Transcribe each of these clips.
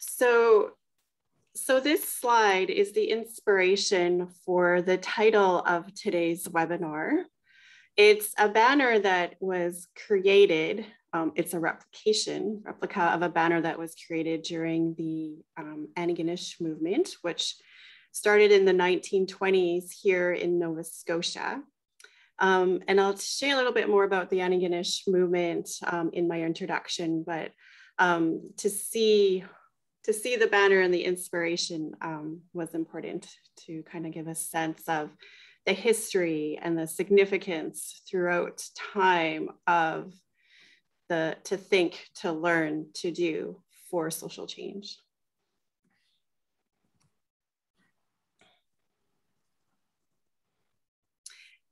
So, so this slide is the inspiration for the title of today's webinar. It's a banner that was created, um, it's a replication, replica of a banner that was created during the um, movement, which started in the 1920s here in Nova Scotia. Um, and I'll share a little bit more about the Antigonish movement um, in my introduction, but um, to see to see the banner and the inspiration um, was important to kind of give a sense of the history and the significance throughout time of the to think, to learn, to do for social change.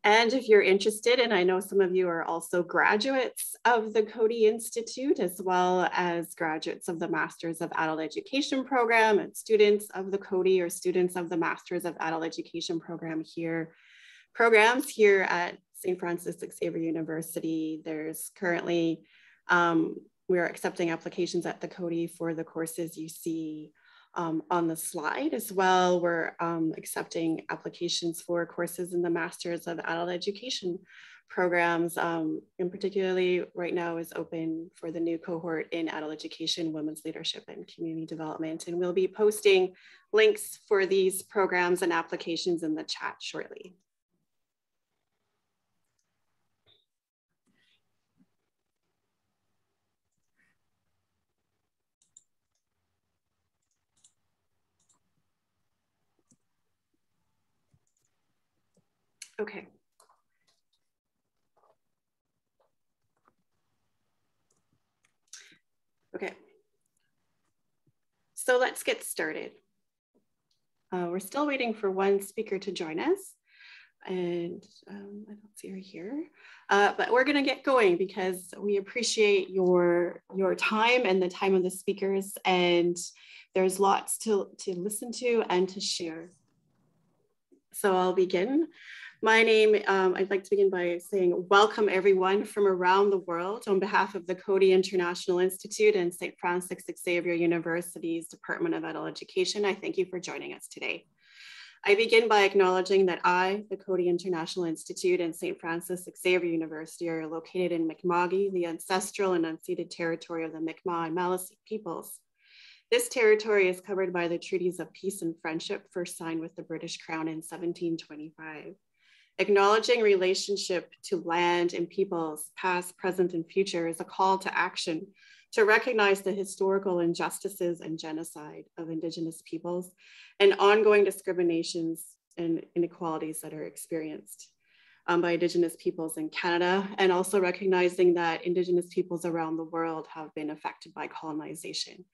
And if you're interested, and I know some of you are also graduates of the Coady Institute, as well as graduates of the Masters of Adult Education program and students of the Coady or students of the Masters of Adult Education program here, programs here at St. Francis Xavier University. There's currently, um, we're accepting applications at the Coady for the courses you see um, on the slide as well. We're um, accepting applications for courses in the Masters of Adult Education programs, um, and particularly right now is open for the new cohort in adult education, women's leadership, and community development. And we'll be posting links for these programs and applications in the chat shortly. Okay. Okay. So let's get started. Uh, we're still waiting for one speaker to join us. And um, I don't see her here, uh, but we're gonna get going because we appreciate your, your time and the time of the speakers and there's lots to, to listen to and to share. So I'll begin. My name, um, I'd like to begin by saying welcome everyone from around the world on behalf of the Coady International Institute and St. Francis Xavier University's Department of Adult Education. I thank you for joining us today. I begin by acknowledging that I, the Coady International Institute and St. Francis Xavier University are located in Mi'kma'ki, the ancestral and unceded territory of the Mi'kmaq and Maliseet peoples. This territory is covered by the treaties of peace and friendship first signed with the British Crown in 1725. Acknowledging relationship to land and peoples, past, present, and future, is a call to action to recognize the historical injustices and genocide of Indigenous peoples and ongoing discriminations and inequalities that are experienced um, by Indigenous peoples in Canada, and also recognizing that Indigenous peoples around the world have been affected by colonization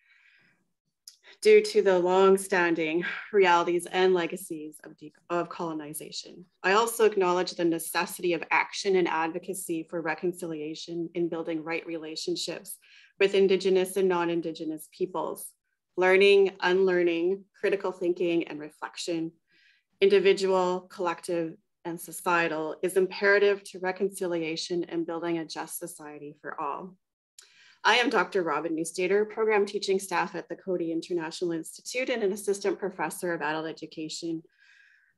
due to the long-standing realities and legacies of, of colonization. I also acknowledge the necessity of action and advocacy for reconciliation in building right relationships with Indigenous and non-Indigenous peoples, learning, unlearning, critical thinking, and reflection, individual, collective, and societal is imperative to reconciliation and building a just society for all. I am Dr. Robin Neustaeter, program teaching staff at the Coady International Institute and an assistant professor of adult education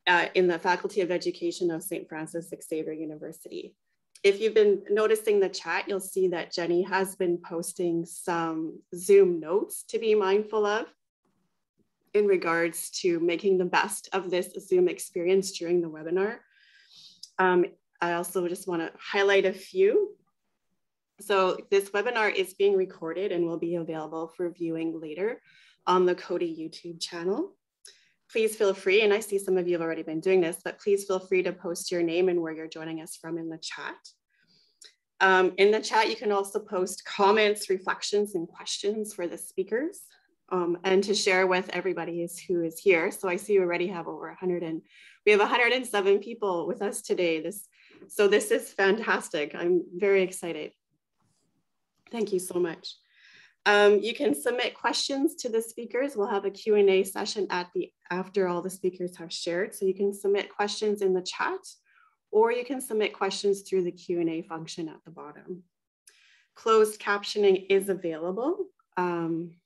uh, in the Faculty of Education of St. Francis Xavier University. If you've been noticing the chat, you'll see that Jenny has been posting some Zoom notes to be mindful of in regards to making the best of this Zoom experience during the webinar. Um, I also just wanna highlight a few so this webinar is being recorded and will be available for viewing later on the Coady YouTube channel. Please feel free, and I see some of you have already been doing this, but please feel free to post your name and where you're joining us from in the chat. Um, in the chat, you can also post comments, reflections, and questions for the speakers um, and to share with everybody who is here. So I see we already have over 100 and we have 107 people with us today. This, so this is fantastic. I'm very excited. Thank you so much. Um, you can submit questions to the speakers. We'll have a Q&A session at the after all the speakers have shared. So you can submit questions in the chat or you can submit questions through the Q&A function at the bottom. Closed captioning is available. Um,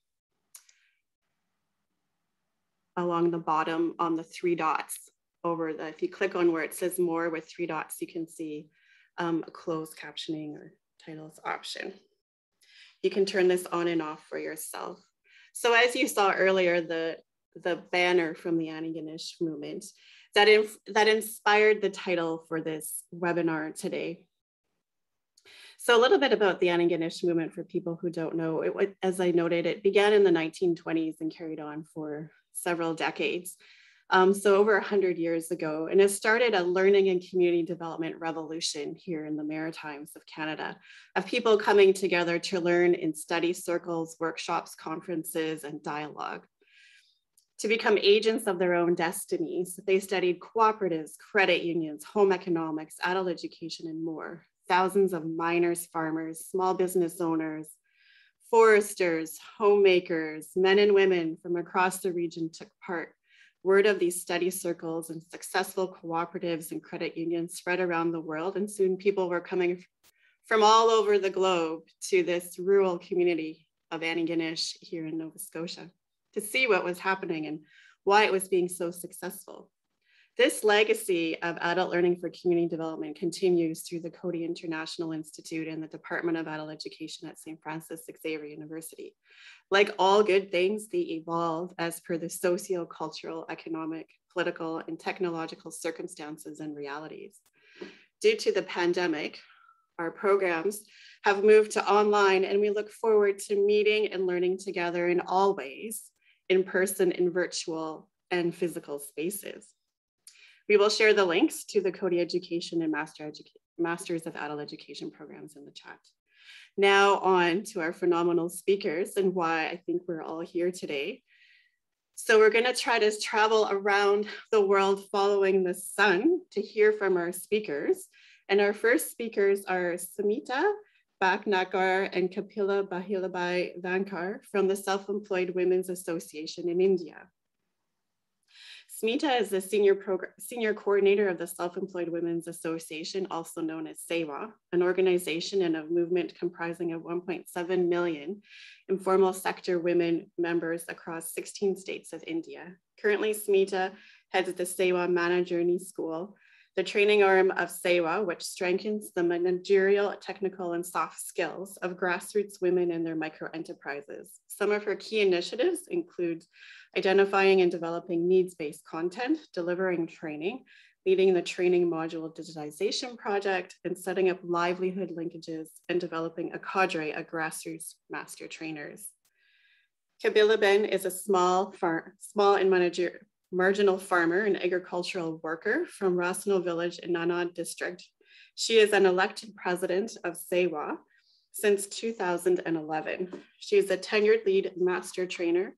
along the bottom on the three dots over the, if you click on where it says more with three dots, you can see um, a closed captioning or titles option. You can turn this on and off for yourself. So as you saw earlier, the, the banner from the Antigonish movement that, inf that inspired the title for this webinar today. So a little bit about the Antigonish movement for people who don't know, it, as I noted, it began in the 1920s and carried on for several decades. Um, so over 100 years ago, and it started a learning and community development revolution here in the Maritimes of Canada, of people coming together to learn in study circles, workshops, conferences, and dialogue. To become agents of their own destinies, they studied cooperatives, credit unions, home economics, adult education, and more. Thousands of miners, farmers, small business owners, foresters, homemakers, men and women from across the region took part Word of these study circles and successful cooperatives and credit unions spread around the world, and soon people were coming from all over the globe to this rural community of Antigonish here in Nova Scotia to see what was happening and why it was being so successful. This legacy of adult learning for community development continues through the Coady International Institute and the Department of Adult Education at St. Francis Xavier University. Like all good things, they evolve as per the socio-cultural, economic, political, and technological circumstances and realities. Due to the pandemic, our programs have moved to online and we look forward to meeting and learning together in all ways, in person, in virtual, and physical spaces. We will share the links to the Coady Education and Master Edu Masters of Adult Education programs in the chat. Now on to our phenomenal speakers and why I think we're all here today. So we're gonna try to travel around the world following the sun to hear from our speakers. And our first speakers are Smita Bhatnagar and Kapila Bahilabai Vankar from the Self-Employed Women's Association in India. Smita is the senior, senior coordinator of the Self-Employed Women's Association, also known as SEWA, an organization and a movement comprising of 1.7 million informal sector women members across 16 states of India. Currently, Smita heads the SEWA Managerni School, the training arm of SEWA, which strengthens the managerial, technical, and soft skills of grassroots women and their micro enterprises. Some of her key initiatives include identifying and developing needs-based content, delivering training, leading the training module digitization project, and setting up livelihood linkages and developing a cadre of grassroots master trainers. Kapila Ben is a small, far, small and manager, marginal farmer and agricultural worker from Rasno village in Anand district. She is an elected president of SEWA since 2011. She is a tenured lead master trainer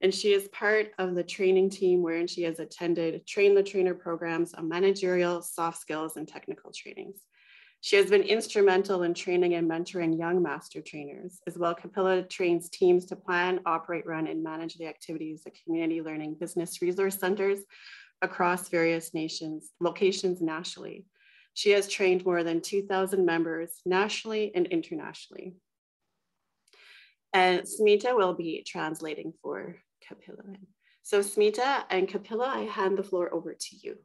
and she is part of the training team wherein she has attended train the trainer programs on managerial, soft skills, and technical trainings. She has been instrumental in training and mentoring young master trainers. As well, Kapila trains teams to plan, operate, run, and manage the activities of community learning business resource centers across various nations, locations nationally. She has trained more than 2,000 members nationally and internationally. And Smita will be translating for Kapila. So Smita and Kapila, I hand the floor over to you.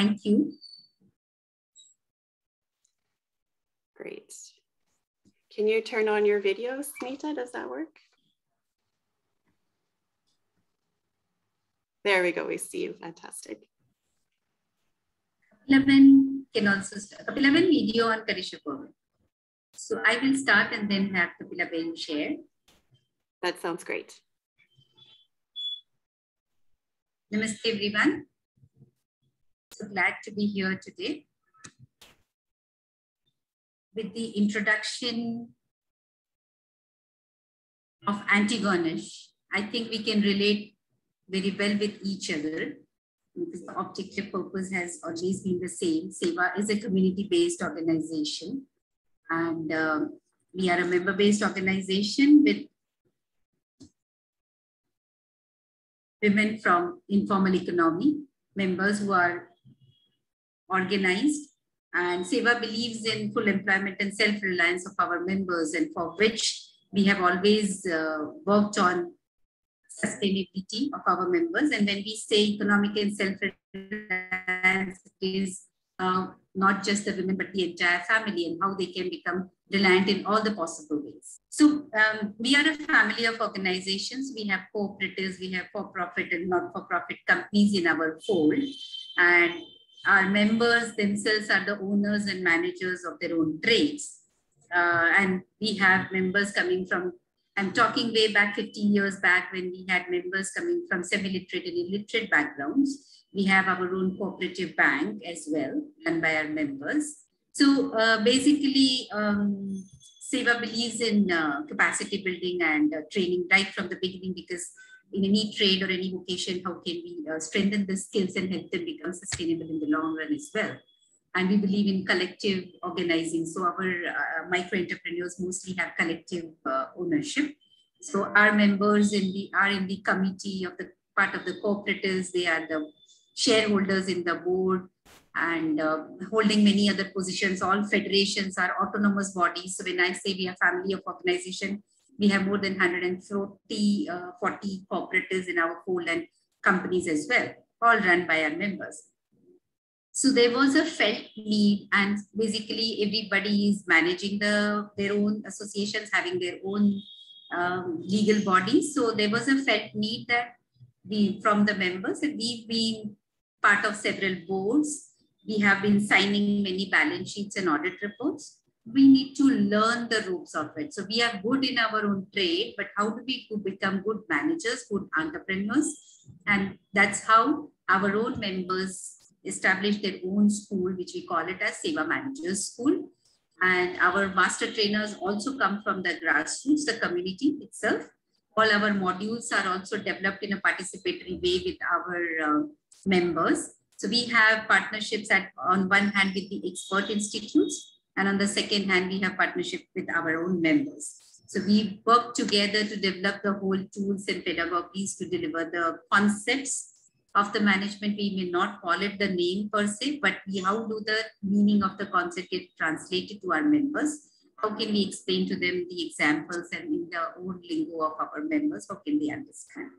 Thank you. Great. Can you turn on your video, Smita? Does that work? There we go. We see you. Fantastic. Kapilaben can also start. Kapilaben video on Karishapur. So I will start and then have Kapilaben share. That sounds great. Namaste everyone. So glad to be here today. With the introduction of Antigonish, I think we can relate very well with each other because the objective purpose has always been the same. SEWA is a community-based organization and um, we are a member-based organization with women from informal economy, members who are organized And SEWA believes in full employment and self-reliance of our members and for which we have always uh, worked on sustainability of our members. And when we say economic and self-reliance, it is uh, not just the women, but the entire family and how they can become reliant in all the possible ways. So um, we are a family of organizations. We have cooperatives, we have for-profit and not-for-profit companies in our fold. And our members themselves are the owners and managers of their own trades. Uh, and we have members coming from I'm talking way back 15 years back when we had members coming from semi-literate and illiterate backgrounds. We have our own cooperative bank as well, run by our members. So uh, basically, um, SEWA believes in uh, capacity building and uh, training right from the beginning because in any trade or any vocation, how can we uh, strengthen the skills and help them become sustainable in the long run as well? and we believe in collective organizing. So our uh, micro entrepreneurs mostly have collective uh, ownership. So our members in the are in the committee of the part of the cooperatives. They are the shareholders in the board and uh, holding many other positions. All federations are autonomous bodies. So when I say we are family of organization, we have more than 140 uh, 40 cooperatives in our fold and companies as well, all run by our members. So there was a felt need, and basically everybody is managing the their own associations, having their own um, legal bodies. So there was a felt need that we from the members, and we've been part of several boards. We have been signing many balance sheets and audit reports. We need to learn the ropes of it. So we are good in our own trade, but how do we become good managers, good entrepreneurs? And that's how our own members establish their own school, which we call it as SEWA Managers School. And our master trainers also come from the grassroots, the community itself. All our modules are also developed in a participatory way with our uh, members. So we have partnerships at on one hand with the expert institutes, and on the second hand, we have partnership with our own members. So we work together to develop the whole tools and pedagogies to deliver the concepts of the management, we may not call it the name per se, but we, how do the meaning of the concept get translated to our members? How can we explain to them the examples and in the own lingo of our members? How can they understand?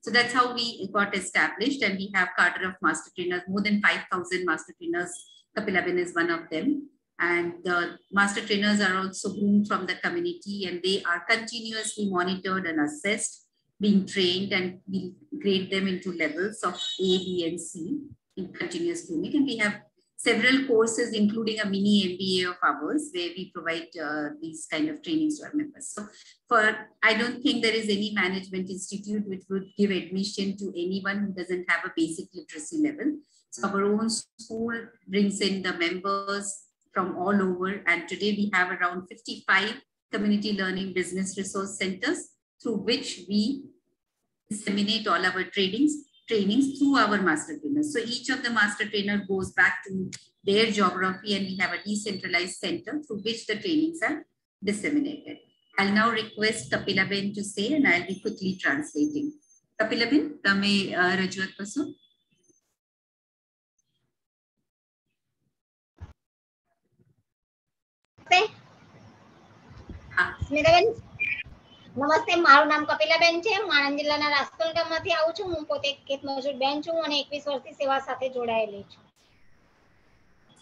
So that's how we got established and we have cadre of master trainers, more than 5,000 master trainers. Kapilaben is one of them. And the master trainers are also groomed from the community and they are continuously monitored and assessed being trained and we grade them into levels of A, B, and C in continuous grooming. And we have several courses, including a mini MBA of ours, where we provide uh, these kind of trainings to our members. So for, I don't think there is any management institute which would give admission to anyone who doesn't have a basic literacy level. So our own school brings in the members from all over. And today we have around 55 community learning business resource centers through which we disseminate all our trainings, trainings through our master trainers. So each of the master trainer goes back to their geography and we have a decentralized center through which the trainings are disseminated. I'll now request Kapilabin to say and I'll be quickly translating. Kapilabin, તમે રજૂઆત કરશો સ્મિતાબેન નમસ્તે મારું નામ કપિલાબેન છે હું આણંદ જિલ્લાના રાજકોટ ગામમાંથી આવું છું હું પોતે ખેત મજૂર બેન છું અને 21 વર્ષથી સેવા સાથે જોડાયેલી છું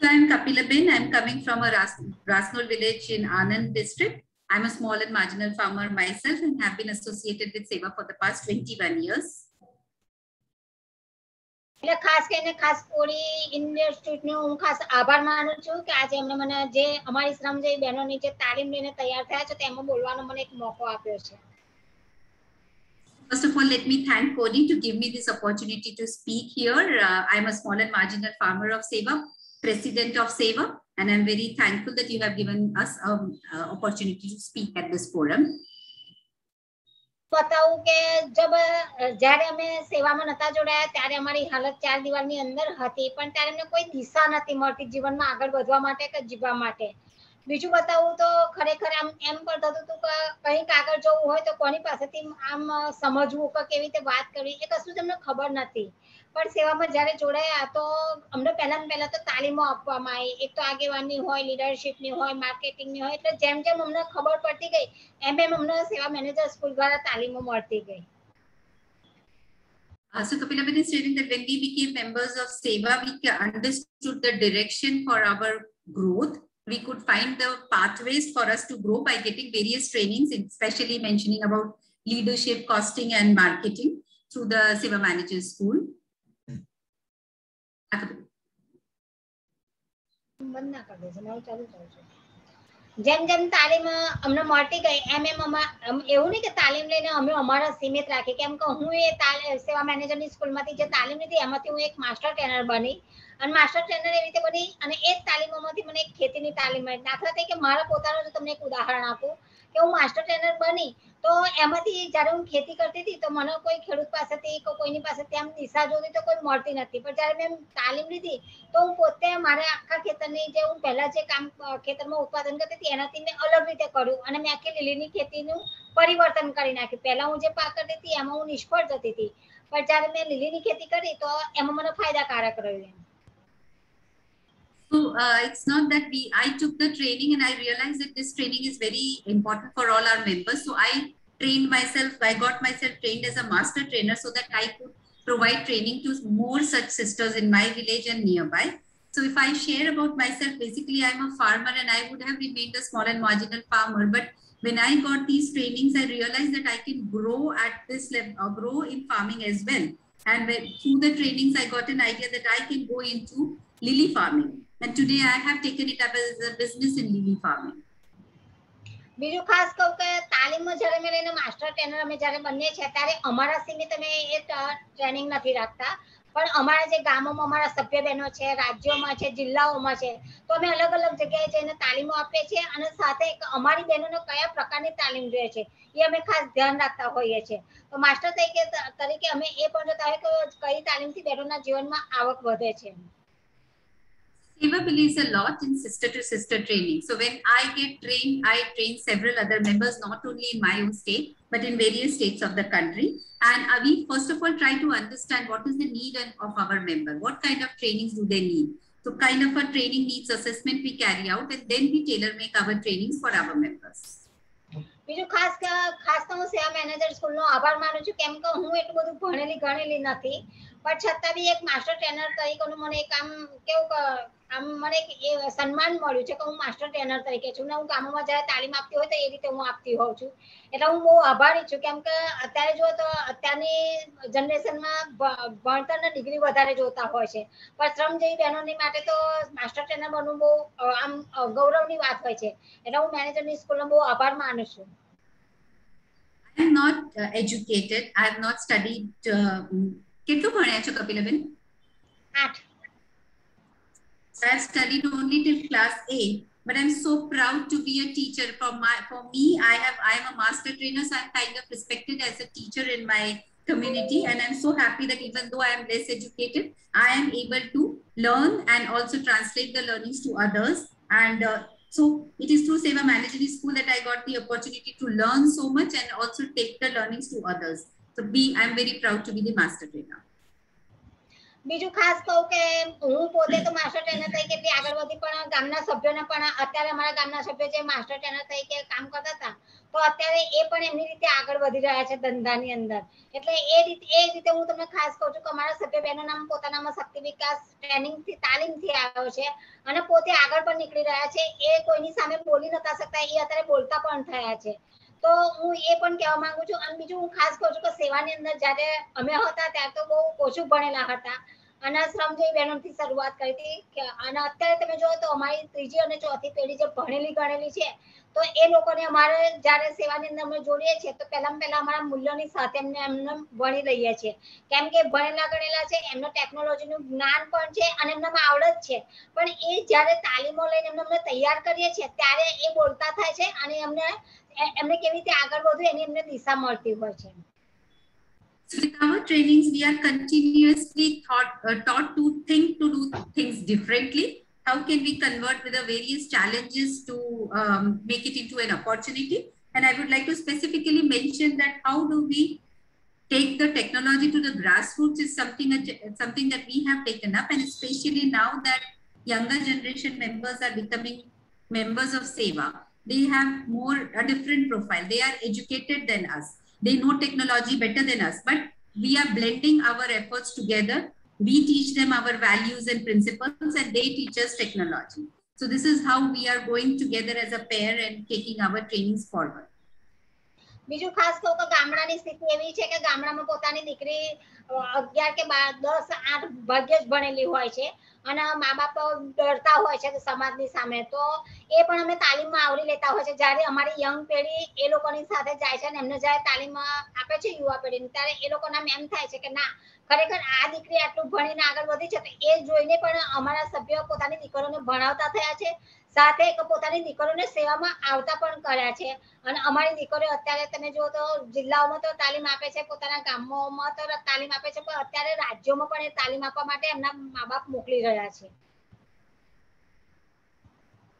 So I'm Kapilabin. I'm coming from a Ras Rasnol village in Anand district. I'm a small and marginal farmer myself and have been associated with Seva for the past 21 years. એટલે ખાસ કરીને ખાસ કોળી ઇન્સ્ટિટ્યૂટનો હું ખાસ આભાર માનું છું કે આજે એમણે મને જે અમારી શ્રમજીવી બહેનોની જે તાલીમ લઈને તૈયાર થયા છે તેમાં બોલવાનો મને એક મોકો આપ્યો છે First of all, let me thank Cody to give me this opportunity to speak here. Uh, I'm a small and marginal farmer of Seva, president of Seva, and I'm very thankful that you have given us an um, uh, opportunity to speak at this forum. બતાવું કે જબ જ્યારે અમે સેવામાં નતા જોડાયા, ત્યારે અમારી હાલત ચાર દિવાલની અંદર હતી. પણ ત્યારે અમને કોઈ દિશા નથી મળતી જીવનમાં આગળ વધવા માટે કે જીવવા માટે. બીજું બતાવું તો ખરેખર આમ, એમ પણ થતું હતું કે કંઈક આગળ જવું હોય તો કોની પાસેથી આમ સમજવું કે કેવી રીતે વાત કરવી એ કશું તમને ખબર નથી. પણ સેવામાં જ્યારે જોડાયા તો અમને પહેલા પહેલા તો તાલીમો આપવામાં આવી એક તો આગેવાનની હોય લીડરશિપની હોય માર્કેટિંગની હોય એટલે જેમ જેમ અમને ખબર પડતી ગઈ એમ એમ અમને સેવા મેનેજર સ્કૂલ દ્વારા તાલીમો મળતી ગઈ Uh, so Kapilaban is stating that when we became members of SEVA, we understood the direction for our growth we could find the pathways for us to grow by getting various trainings, especially mentioning about leadership, costing, and marketing through the Seva Managers School. જેમ જેમ તાલીમ અમને મળતી ગઈ, એમ એમ એવું નહીં કે તાલીમ લઈને અમે અમારા સીમિત રાખી કેમ કે હું એ સેવા મેનેજરની સ્કૂલમાંથી જે તાલીમ લીધી, એમાંથી હું એક માસ્ટર ટ્રેનર બની. અને માસ્ટર ટ્રેનર એવી રીતે બની અને એ જ તાલીમોમાંથી મને એક ખેતીની તાલીમ મળી. દાખલા તરીકે મારા પોતાનું તમને એક ઉદાહરણ આપું. કે હું માસ્ટર ટ્રેનર બની, તો એમાંથી જ્યારે હું ખેતી કરતી હતી, તો મને કોઈ ખેડૂત પાસેથી કોઈની પાસેથી આમ દિશા જોતી તો કોઈ મળતી નથી. પણ જ્યારે મેં તાલીમ લીધી, તો હું પોતે મારા આખા ખેતરની જે હું પહેલા જે કામ ખેતરમાં ઉત્પાદન કરતી હતી, એનાથી મેં અલગ રીતે કર્યું. અને મેં આખી લીલીની ખેતીનું પરિવર્તન કરી નાખ્યું. પહેલા હું જે પાક કરતી હતી, એમાં હું નિષ્ફળ જતી હતી. પણ જ્યારે મેં લીલીની ખેતી કરી, તો એમાં મને ફાયદાકારક રહ્યું So uh, it's not that we, I took the training and I realized that this training is very important for all our members. So I trained myself, I got myself trained as a master trainer so that I could provide training to more such sisters in my village and nearby. So if I share about myself, basically I'm a farmer and I would have remained a small and marginal farmer. But when I got these trainings, I realized that I can grow at this level, or uh, grow in farming as well. And when, through the trainings, I got an idea that I can go into lily farming. And today I have taken it up as a business in leafy farming. બીજું ખાસ કહું કે તાલીમમાં જ્યારે મેં લઈને master trainer અમે જ્યારે બનીએ છીએ, ત્યારે અમારા સીમિત અમે એ ટ્રેનિંગ નથી રાખતા. પણ અમારા જે ગામોમાં અમારા સભ્ય બહેનો છે, રાજ્યોમાં છે, જિલ્લાઓમાં છે, તો અમે અલગ અલગ જગ્યાએ જઈને તાલીમો આપીએ છીએ અને સાથે અમારી બહેનોને કયા પ્રકારની તાલીમ જોઈએ છે, એ અમે ખાસ ધ્યાન રાખતા હોઈએ છીએ. તો માસ્ટર તરીકે તરીકે અમે એ પણ જોતા હોય કે કઈ તાલીમથી બહેનોના જીવનમાં આવક વધે છે. SEWA believes a lot in sister to sister training. So when I get trained, I train several other members, not only in my own state, but in various states of the country. And we first of all try to understand what is the need of our member, what kind of trainings do they need. So kind of a training needs assessment we carry out and then we tailor make our trainings for our members. બીજું ખાસ ખાસ તો હું સેવા manager સ્કૂલનો આભાર માનું છું કેમ કે હું એટલું બધું ભણેલી ગણેલી નથી પણ છતાં બી એક માસ્ટર ટ્રેનર તરીકેનું મને એક આમ કેવું આમ મને એ સન્માન મળ્યું છે કે હું માસ્ટર ટ્રેનર તરીકે છું ને હું ગામોમાં જ્યારે તાલીમ આપતી હોય તો એ રીતે હું આપતી હોઉં છું. એટલે હું બહુ આભારી છું કેમ કે અત્યારે જો તો અત્યારની જનરેશનમાં ભણતર ને ડિગ્રી વધારે જોતા હોય છે. પણ શ્રમજીવી બહેનોની માટે તો માસ્ટર ટ્રેનર બનવું બહુ આમ ગૌરવની વાત હોય છે. એટલે હું મેનેજરની સ્કૂલનો બહુ આભાર માનું છું. I am not uh, educated. I have not studied. Uh, કેટલું ભણ્યા છો કપિલાબેન? આઠ. So I've studied only till class 8, but I'm so proud to be a teacher. For my, for me, I have I am a master trainer, so I'm kind of respected as a teacher in my community, and I'm so happy that even though I am less educated, I am able to learn and also translate the learnings to others. And uh, so it is through SEWA Management School that I got the opportunity to learn so much and also take the learnings to others. So be I'm very proud to be the master trainer. બીજું ખાસ કહું કે હું પોતે તો master trainer તરીકે એટલી આગળ વધી પણ ગામના સભ્યોને પણ અત્યારે અમારા ગામના સભ્યો જે માસ્ટર ટ્રેનર તરીકે કામ કરતા હતા, તો અત્યારે એ પણ એમની રીતે આગળ વધી રહ્યા છે ધંધાની અંદર. એટલે એ રીતે એ રીતે હું તમને ખાસ કહું છું કે અમારા સભ્ય બહેનો નામ પોતાનામાં શક્તિ વિકાસ ટ્રેનિંગથી, તાલીમથી આવ્યો છે અને પોતે આગળ પણ નીકળી રહ્યા છે. એ કોઈની સામે બોલી નતા શકતા, એ અત્યારે બોલતા પણ થયા છે. તો હું એ પણ કહેવા માંગુ છું અને બીજું હું ખાસ કહું છું કે સેવાની અંદર જ્યારે અમે હતા ત્યારે તો બહુ ઓછું ભણેલા હતા. અને જેવી બહેનોથી શરૂઆત કરી હતી કે અને અત્યારે તમે જો તો અમારી ત્રીજી અને ચોથી પેઢી જે ભણેલી ગણેલી છે, તો એ લોકોને અમારે જ્યારે સેવાની અંદર અમે જોડીએ છીએ તો પહેલા પહેલા અમારા મૂલ્યોની સાથે એમને એમને ભણી લઈએ છીએ. કેમ કે ભણેલા ગણેલા છે, એમનો ટેકનોલોજીનું જ્ઞાન પણ છે અને એમનામાં આવડત છે. પણ એ જ્યારે તાલીમો લઈને એમને અમને તૈયાર કરીએ છીએ ત્યારે એ બોલતા થાય છે અને એમને એમને કેવી રીતે આગળ વધવું એની એમને દિશા મળતી હોય છે So with our trainings, we are continuously taught, uh, taught to think to do things differently. How can we convert with the various challenges to um, make it into an opportunity? And I would like to specifically mention that how do we take the technology to the grassroots is something something that we have taken up and especially now that younger generation members are becoming members of SEWA they have more a different profile. They are educated than us. They know technology better than us, but we are blending our efforts together. We teach them our values and principles, and they teach us technology. So this is how we are going together as a pair and taking our trainings forward. બીજું ખાસ કહું તો ગામડાની સ્થિતિ એવી છે કે ગામડામાં પોતાની દીકરી અગિયાર કે બાર દસ આઠ ભાગ્યે જ ભણેલી હોય છે અને મા બાપ ડરતા હોય છે સમાજની સામે, તો એ પણ અમે તાલીમમાં આવરી લેતા હોય છે. જ્યારે અમારી યંગ પેઢી એ લોકોની સાથે જાય છે અને એમને જ્યારે તાલીમ આપે છે યુવા પેઢીને, ત્યારે એ લોકોના એમ થાય છે કે ના, ખરેખર આ દીકરી આટલું ભણીને આગળ વધી છે, તો એ જોઈને પણ અમારા સભ્યો પોતાની દીકરીઓને ભણાવતા થયા છે. સાથે પોતાની દીકરીઓને સેવામાં આવતા પણ કર્યા છે. અને અમારી દીકરીઓ અત્યારે તમે જુઓ તો જિલ્લાઓમાં તો તાલીમ આપે છે, પોતાના ગામોમાં તો તાલીમ આપે છે, પણ અત્યારે રાજ્યોમાં પણ એ તાલીમ આપવા માટે એમના મા બાપ મોકલી રહ્યા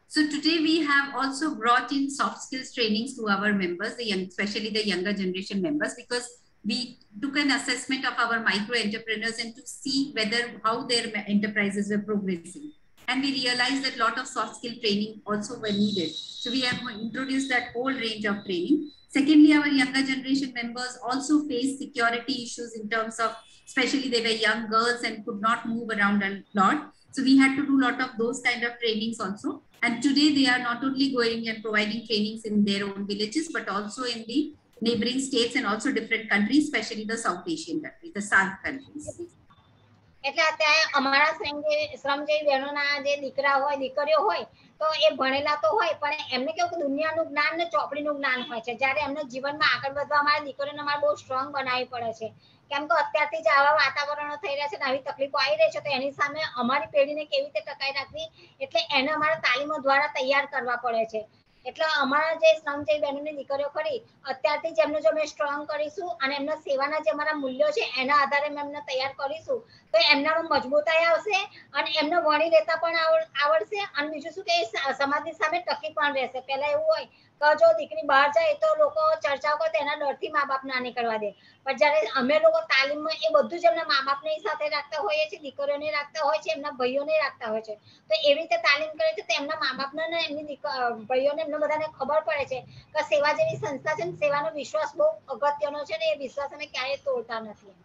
So today we have also brought in soft skills trainings to our members, the young, especially the younger generation members, because we took an assessment of our micro entrepreneurs and to see whether how their enterprises were progressing. And we realized that a lot of soft skill training also were needed. So we have introduced that whole range of training. Secondly, our younger generation members also face security issues in terms of, especially they were young girls and could not move around a lot. So we had to do a lot of those kind of trainings also. And today they are not only going and providing trainings in their own villages, but also in the neighboring states and also different countries, especially the South Asian countries, the SAARC countries. એટલે અત્યારે અમારા શ્રમજીવી બહેનોના જે દીકરા હોય દીકરીઓ હોય તો એ ભણેલા તો હોય પણ એમને કેવું કે દુનિયાનું જ્ઞાન ને ચોપડીનું જ્ઞાન હોય છે જ્યારે એમને જીવનમાં આગળ વધવા અમારે દીકરીઓને અમારે બહુ સ્ટ્રોંગ બનાવવી પડે છે કેમ કે અત્યારથી જ આવા વાતાવરણો થઈ રહ્યા છે ને આવી તકલીફો આવી રહી છે, તો એની સામે અમારી પેઢીને કેવી રીતે ટકાઈ રાખવી? એટલે એને અમારા તાલીમો દ્વારા તૈયાર કરવા પડે છે. એટલે અમારા જે શ્રમજીવી બહેનોની દીકરીઓ ખરી, અત્યારથી જ એમને જો અમે સ્ટ્રોંગ કરીશું અને એમના સેવાના જે અમારા મૂલ્યો છે, એના આધારે અમે એમને તૈયાર કરીશું, તો એમનામાં મજબૂતાઈ આવશે અને એમને વણી લેતા પણ આવડશે અને બીજું શું કે સમાજની સામે ટકી પણ રહેશે. પહેલા એવું હોય તો જો દીકરી બહાર જાય તો લોકો ચર્ચાઓ કરે, એના ડરથી મા બાપ ના નીકળવા દે. પણ જ્યારે અમે લોકો તાલીમમાં એ બધું જ એમના મા બાપની સાથે રાખતા હોઈએ છીએ, દીકરીઓને રાખતા હોય છે, એમના ભાઈઓને રાખતા હોય છે. તો એવી રીતે તાલીમ કરે છે તો એમના મા બાપને ને એમની ભાઈઓને એમને બધાને ખબર પડે છે કે સેવા જેવી સંસ્થા છે ને, સેવાનો વિશ્વાસ બહુ અગત્યનો છે ને, એ વિશ્વાસ અમે ક્યારેય તોડતા નથી.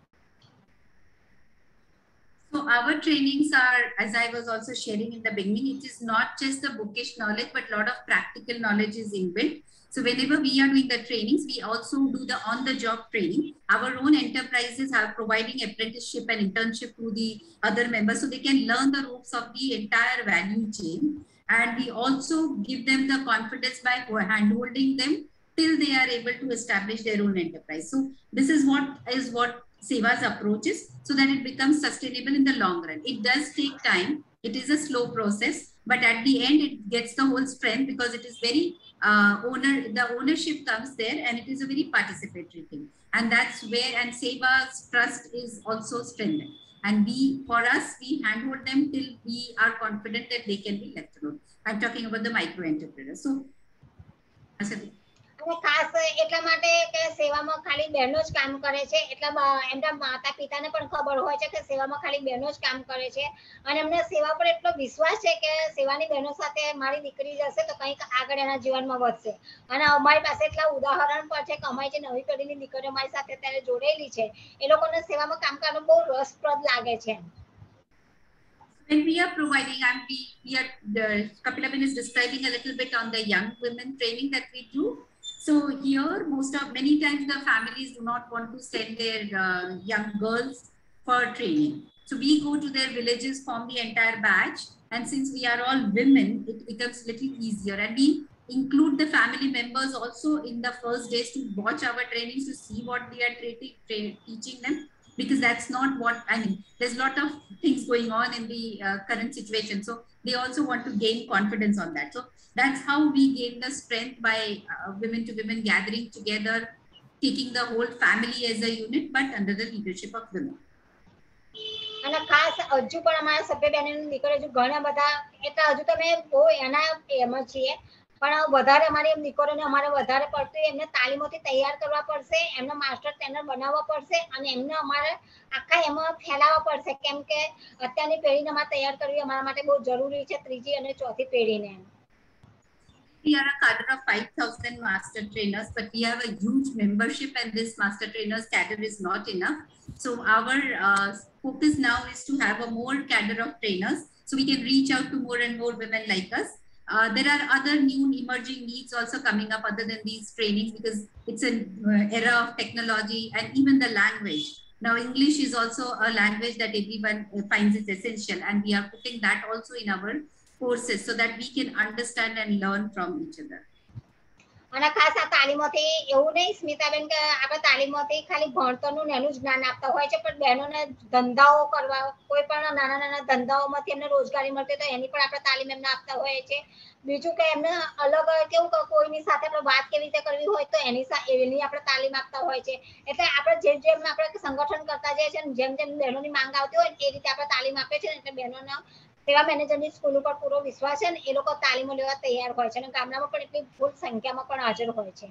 So our trainings are, as I was also sharing in the beginning, it is not just the bookish knowledge, but a lot of practical knowledge is inbuilt. So whenever we are doing the trainings, we also do the on-the-job training. Our own enterprises are providing apprenticeship and internship to the other members so they can learn the ropes of the entire value chain. And we also give them the confidence by hand-holding them till they are able to establish their own enterprise. So this is what is what SEWA's approaches so that it becomes sustainable in the long run. It does take time. It is a slow process, but at the end, it gets the whole strength because it is very uh, owner, the ownership comes there and it is a very participatory thing. And that's where, and SEWA's trust is also strengthened. And we, for us, we handhold them till we are confident that they can be left alone. I'm talking about the micro entrepreneurs. So, ખાસ એટલા માટે કે સેવામાં ખાલી બહેનો જ કામ કરે છે. એટલા એમના માતા પિતાને પણ ખબર હોય છે કે સેવામાં ખાલી બહેનો જ કામ કરે છે. અને એમને સેવા પર એટલો વિશ્વાસ છે કે સેવાની બહેનો સાથે મારી દીકરી જશે તો કંઈક આગળ એના જીવનમાં વધશે. અને અમારી પાસે એટલા ઉદાહરણ પણ છે કે અમારી જે નવી પેઢીની દીકરીઓ અમારી સાથે અત્યારે જોડેલી છે એ લોકોને સેવામાં કામ કરવાનું બહુ રસપ્રદ લાગે છે. When we are providing and we, we are the Kapilabin is describing a little bit on the young women training that we do. So here, most of many times the families do not want to send their uh, young girls for training. So we go to their villages, form the entire batch, and since we are all women, it becomes little easier. And we include the family members also in the first days to watch our trainings to see what we are teaching them because that's not what I mean. There's a lot of things going on in the uh, current situation. So they also want to gain confidence on that. So that's how we gain the strength by uh, women to women gathering together, taking the whole family as a unit, but under the leadership of women. અને ખાસ હજુ પણ અમારા સભ્ય બહેનો દીકરો હજુ ઘણા બધા એટલે હજુ તમે બહુ એના એમાં છીએ પણ વધારે અમારે એમ દીકરોને અમારે વધારે પડતું એમને તાલીમોથી તૈયાર કરવા પડશે એમને માસ્ટર ટ્રેનર બનાવવા પડશે અને એમને અમારે આખા એમાં ફેલાવવા પડશે કેમ કે અત્યારની પેઢીને અમારે તૈયાર કરવી અમારા માટે બહુ જરૂરી છે ત્રીજી અને ચોથી પેઢીને we are a cadre of 5,000 master trainers, but we have a huge membership and this master trainers cadre is not enough. So our uh, focus now is to have a more cadre of trainers so we can reach out to more and more women like us. Uh, there are other new emerging needs also coming up other than these trainings because it's an uh, era of technology and even the language. Now, English is also a language that everyone finds is essential and we are putting that also in our courses so that we can understand and learn from each other. અને ખાસ આ તાલીમોથી એવું નહીં, સ્મિતાબેન, કે આપણે તાલીમોથી ખાલી ભણતરનું નેનું જ્ઞાન આપતા હોય છે, પણ બહેનોને ધંધાઓ કરવા, કોઈ પણ નાના નાના ધંધાઓમાંથી એમને રોજગારી મળતી તો એની પણ આપણે તાલીમ એમને આપતા હોય છે બીજું કે એમને અલગ કેવું કોઈની સાથે આપણે વાત કેવી રીતે કરવી હોય તો એની એની આપણે તાલીમ આપતા હોય છે એટલે આપણે જેમ જેમ આપણે સંગઠન કરતા જઈએ છીએ જેમ જેમ બહેનોની માંગ આવતી હોય એ રીતે આપણે તાલીમ આપીએ છીએ એટલે બહેનોને સેવા મેનેજરની સ્કૂલ ઉપર પૂરો વિશ્વાસ છે ને એ લોકો તાલીમો લેવા તૈયાર હોય છે અને ગામડામાં પણ એટલી ફૂલ સંખ્યામાં પણ હાજર હોય છે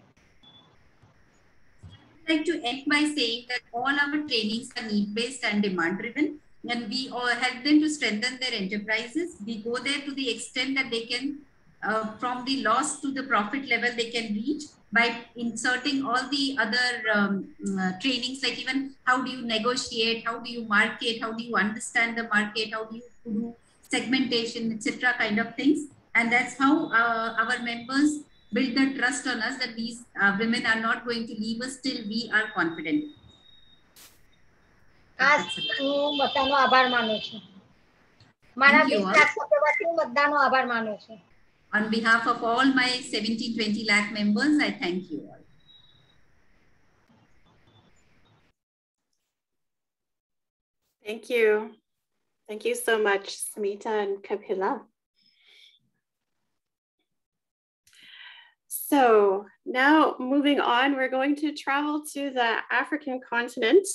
like to end by saying that all our trainings are need based and demand driven and we all help them to strengthen their enterprises we go there to the extent that they can uh, from the loss to the profit level they can reach by inserting all the other um, uh, trainings like even how do you negotiate how do you market how do you understand the market how do you do segmentation, etc., kind of things. And that's how uh, our members build the trust on us that these uh, women are not going to leave us till we are confident. હું બધાનો આભાર માનું છું મારા વિસ્તાર સભ્યમાંથી હું બધાનો આભાર માનું છું On behalf of all my 17, 20 lakh members, I thank you all. Thank you. Thank you so much, Smita and Kapila. So now moving on, we're going to travel to the African continent.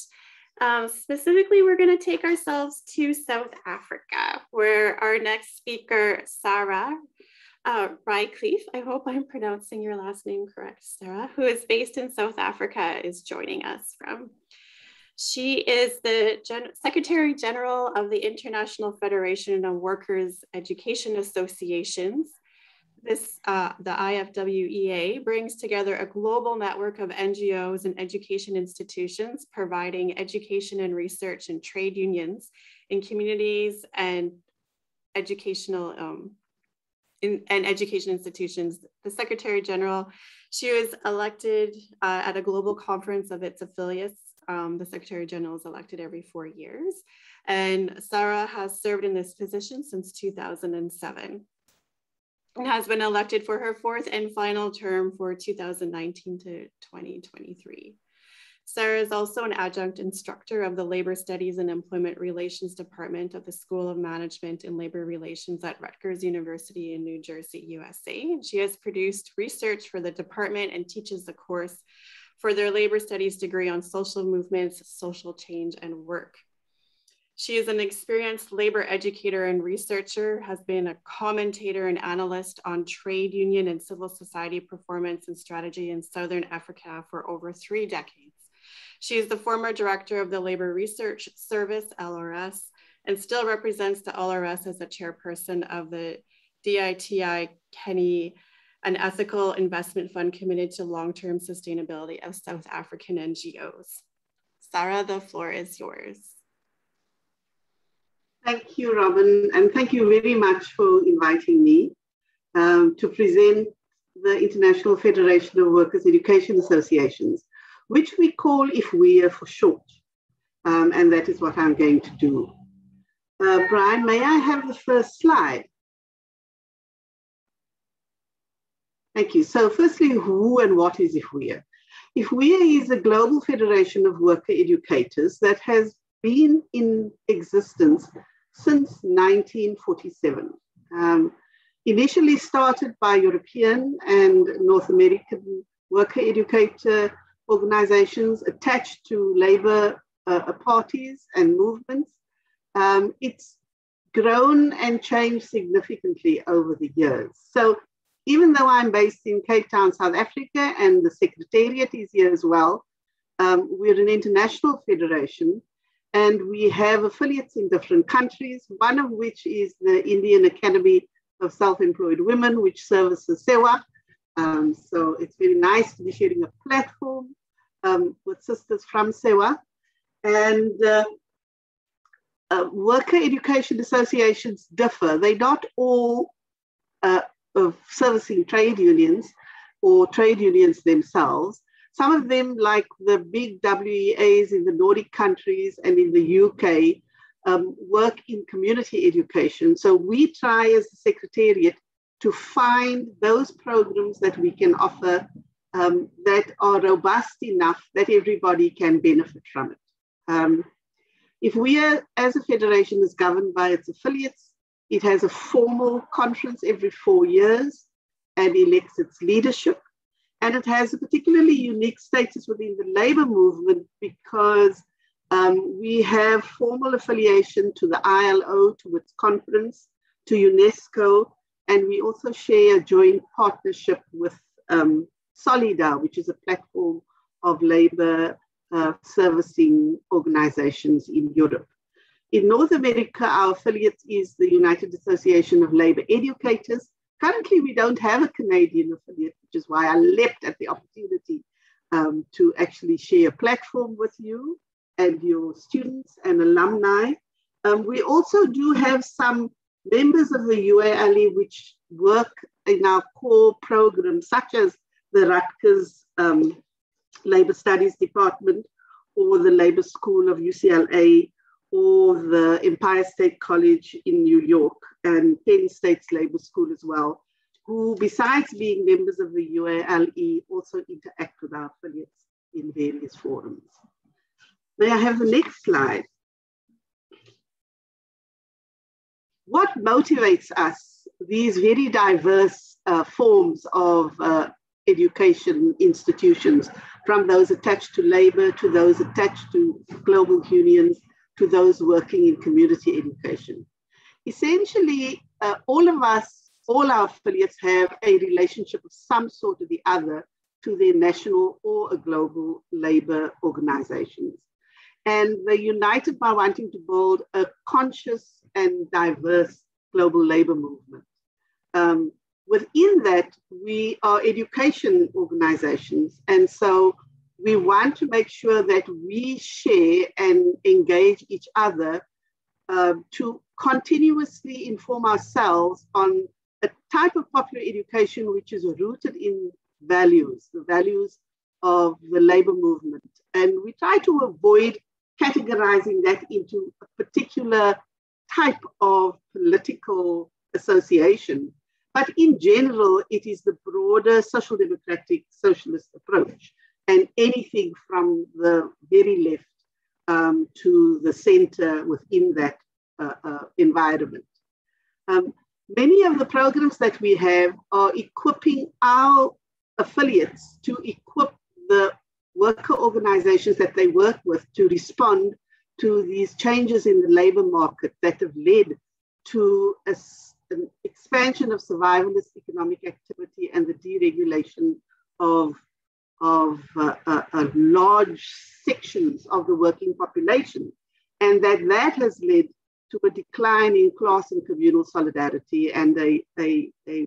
Um, specifically, we're going to take ourselves to South Africa, where our next speaker, Sahra uh, Ryklief, I hope I'm pronouncing your last name correct, Sahra, who is based in South Africa, is joining us from. She is the Gen Secretary General of the International Federation of Workers Education Associations. This, uh, the IFWEA brings together a global network of NGOs and education institutions providing education and research and trade unions in communities and educational um, in, and education institutions. The Secretary General, she was elected uh, at a global conference of its affiliates um, the Secretary General is elected every four years. And Sahra has served in this position since 2007 and has been elected for her fourth and final term for 2019 to 2023. Sahra is also an adjunct instructor of the Labor Studies and Employment Relations Department of the School of Management and Labor Relations at Rutgers University in New Jersey, USA. She has produced research for the department and teaches the course for their labor studies degree on social movements, social change, and work. She is an experienced labor educator and researcher, has been a commentator and analyst on trade union and civil society performance and strategy in Southern Africa for over three decades. She is the former director of the Labor Research Service, LRS, and still represents the LRS as a chairperson of the DITI Kenny an ethical investment fund committed to long-term sustainability of South African NGOs. Sahra, the floor is yours. Thank you, Robin, and thank you very much for inviting me um, to present the International Federation of Workers' Education Associations, which we call IFWEA for short, um, and that is what I'm going to do. Uh, Brian, may I have the first slide? Thank you. So firstly, who and what is IFWEA? IFWEA is a global federation of worker educators that has been in existence since 1947. Um, initially started by European and North American worker educator organizations attached to labor uh, parties and movements. um, it's grown and changed significantly over the years. So even though I'm based in Cape Town, South Africa, and the Secretariat is here as well, um, we're an international federation and we have affiliates in different countries, one of which is the Indian Academy of Self-Employed Women, which services SEWA. Um, so it's very nice to be sharing a platform um, with sisters from SEWA. And uh, uh, worker education associations differ. They're not all uh, servicing trade unions or trade unions themselves. Some of them, like the big WEAs in the Nordic countries and in the UK, um, work in community education. So we try as the Secretariat to find those programs that we can offer um, that are robust enough that everybody can benefit from it. Um, if we are, as a federation is governed by its affiliates, it has a formal conference every four years and elects its leadership. And it has a particularly unique status within the labor movement because um, we have formal affiliation to the ILO, to its conference, to UNESCO, and we also share a joint partnership with um, SOLIDAR, which is a platform of labor uh, servicing organizations in Europe. In North America, our affiliate is the United Association of Labor Educators. Currently, we don't have a Canadian affiliate, which is why I leapt at the opportunity um, to actually share a platform with you and your students and alumni. Um, we also do have some members of the UALE which work in our core programs, such as the Rutgers um, Labor Studies Department or the Labor School of UCLA or the Empire State College in New York and Penn State's Labor School as well, who besides being members of the UALE also interact with our affiliates in various forums. May I have the next slide? What motivates us, these very diverse uh, forms of uh, education institutions, from those attached to labor to those attached to global unions to those working in community education. Essentially, uh, all of us, all our affiliates have a relationship of some sort or the other to their national or a global labor organizations. And they're united by wanting to build a conscious and diverse global labor movement. Um, within that, we are education organizations. And so we want to make sure that we share and engage each other uh, to continuously inform ourselves on a type of popular education which is rooted in values, the values of the labor movement. And we try to avoid categorizing that into a particular type of political association. But in general, it is the broader social democratic socialist approach. And anything from the very left um, to the center within that uh, uh, environment. Um, many of the programs that we have are equipping our affiliates to equip the worker organizations that they work with to respond to these changes in the labor market that have led to a, an expansion of survivalist economic activity and the deregulation of, of uh, uh, uh, large sections of the working population. And that that has led to a decline in class and communal solidarity and a, a, a,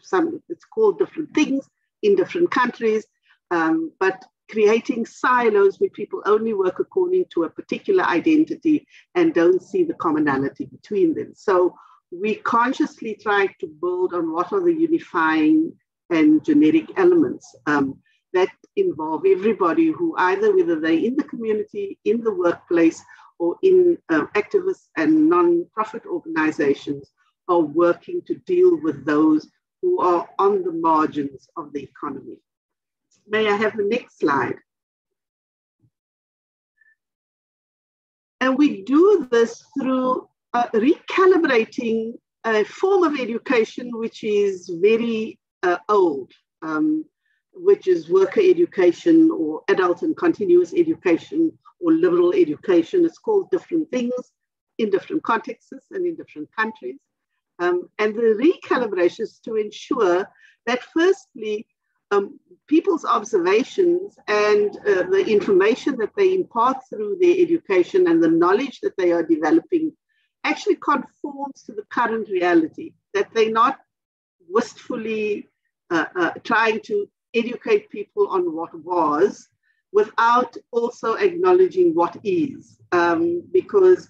some, it's called different things in different countries, um, but creating silos where people only work according to a particular identity and don't see the commonality between them. So we consciously try to build on what are the unifying and generic elements um, that involve everybody who either whether they're in the community, in the workplace, or in uh, activist and non-profit organizations are working to deal with those who are on the margins of the economy. May I have the next slide? And we do this through uh, recalibrating a form of education which is very uh, old, um, which is worker education or adult and continuous education or liberal education. It's called different things. in different contexts and in different countries. Um, and the recalibration is to ensure that firstly, um, people's observations and uh, the information that they impart through their education and the knowledge that they are developing actually conforms to the current reality, that they're not wistfully uh, uh, trying to educate people on what was without also acknowledging what is. Um, because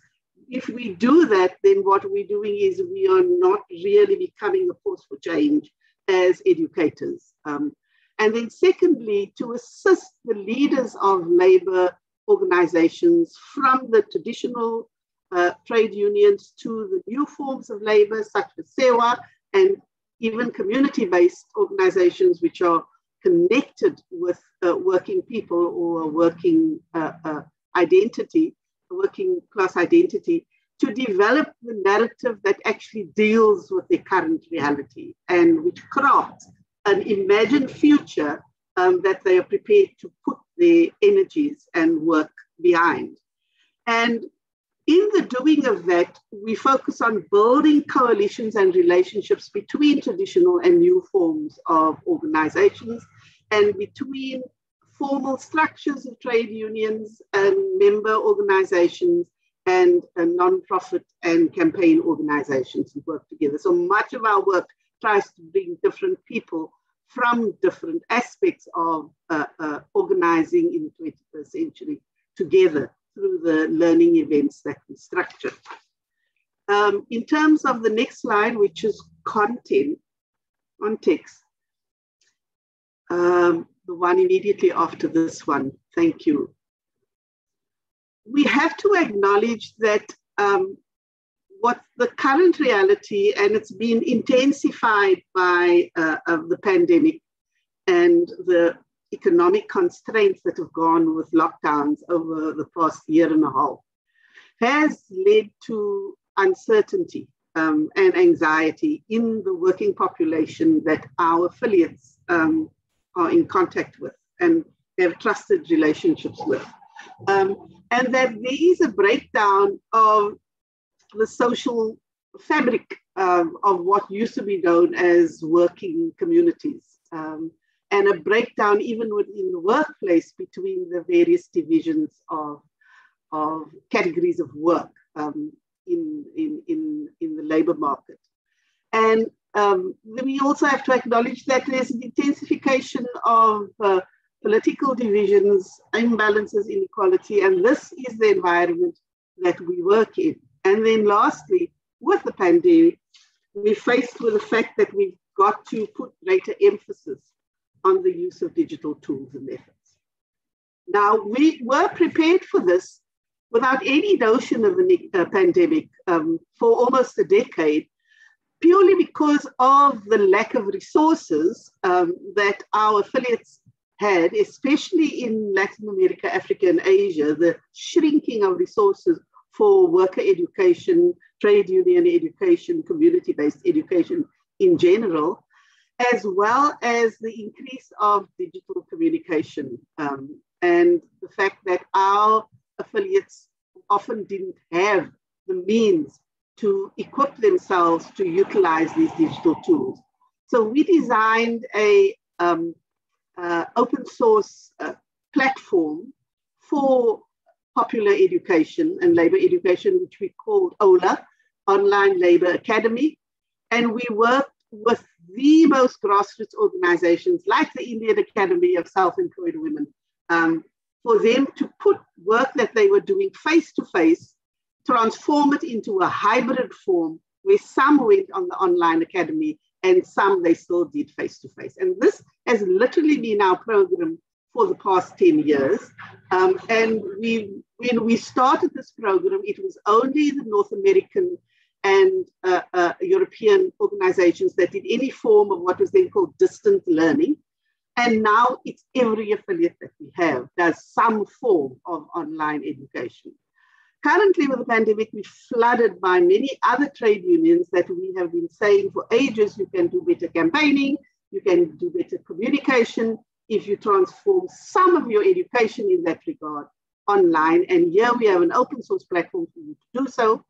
if we do that, then what we're doing is we are not really becoming a force for change as educators. Um, and then secondly, to assist the leaders of labor organizations from the traditional uh, trade unions to the new forms of labor, such as SEWA, and even community-based organizations which are connected with uh, working people or working uh, uh, identity, working class identity, to develop the narrative that actually deals with the current reality and which crafts an imagined future um, that they are prepared to put their energies and work behind. And in the doing of that, we focus on building coalitions and relationships between traditional and new forms of organizations and between formal structures of trade unions and member organizations and non-profit and campaign organizations who work together. So much of our work tries to bring different people from different aspects of uh, uh, organizing in the 21st century together through the learning events that we structure. Um, in terms of the next slide, which is content, context, um, the one immediately after this one, thank you. We have to acknowledge that um, what the current reality, and it's been intensified by uh, the pandemic and the economic constraints that have gone with lockdowns over the past year and a half, has led to uncertainty um, and anxiety in the working population that our affiliates um, are in contact with and have trusted relationships with. Um, and that there is a breakdown of the social fabric um, of what used to be known as working communities, um, and a breakdown even within the workplace between the various divisions of, of categories of work um, in, in, in, in the labor market. And um, we also have to acknowledge that there's an intensification of uh, political divisions, imbalances, inequality, and this is the environment that we work in. And then lastly, with the pandemic, we're faced with the fact that we've got to put greater emphasis on the use of digital tools and methods. Now, we were prepared for this without any notion of a pandemic um, for almost a decade, purely because of the lack of resources um, that our affiliates had, especially in Latin America, Africa, and Asia, the shrinking of resources for worker education, trade union education, community based education in general, as well as the increase of digital communication um, and the fact that our affiliates often didn't have the means to equip themselves to utilize these digital tools. So we designed a um, uh, open source uh, platform for popular education and labor education, which we called OLA, Online Labor Academy. And we worked with the most grassroots organizations like the Indian Academy of Self-Employed Women um, for them to put work that they were doing face to face, transform it into a hybrid form where some went on the online academy and some they still did face to face. And this has literally been our program for the past 10 years. Um, and we, when we started this program, it was only the North American and uh, uh, European organizations that did any form of what was then called distant learning. And now it's every affiliate that we have does some form of online education. Currently, with the pandemic, we're flooded by many other trade unions that we have been saying for ages you can do better campaigning, you can do better communication, if you transform some of your education in that regard online. And here we have an open source platform for you to do so.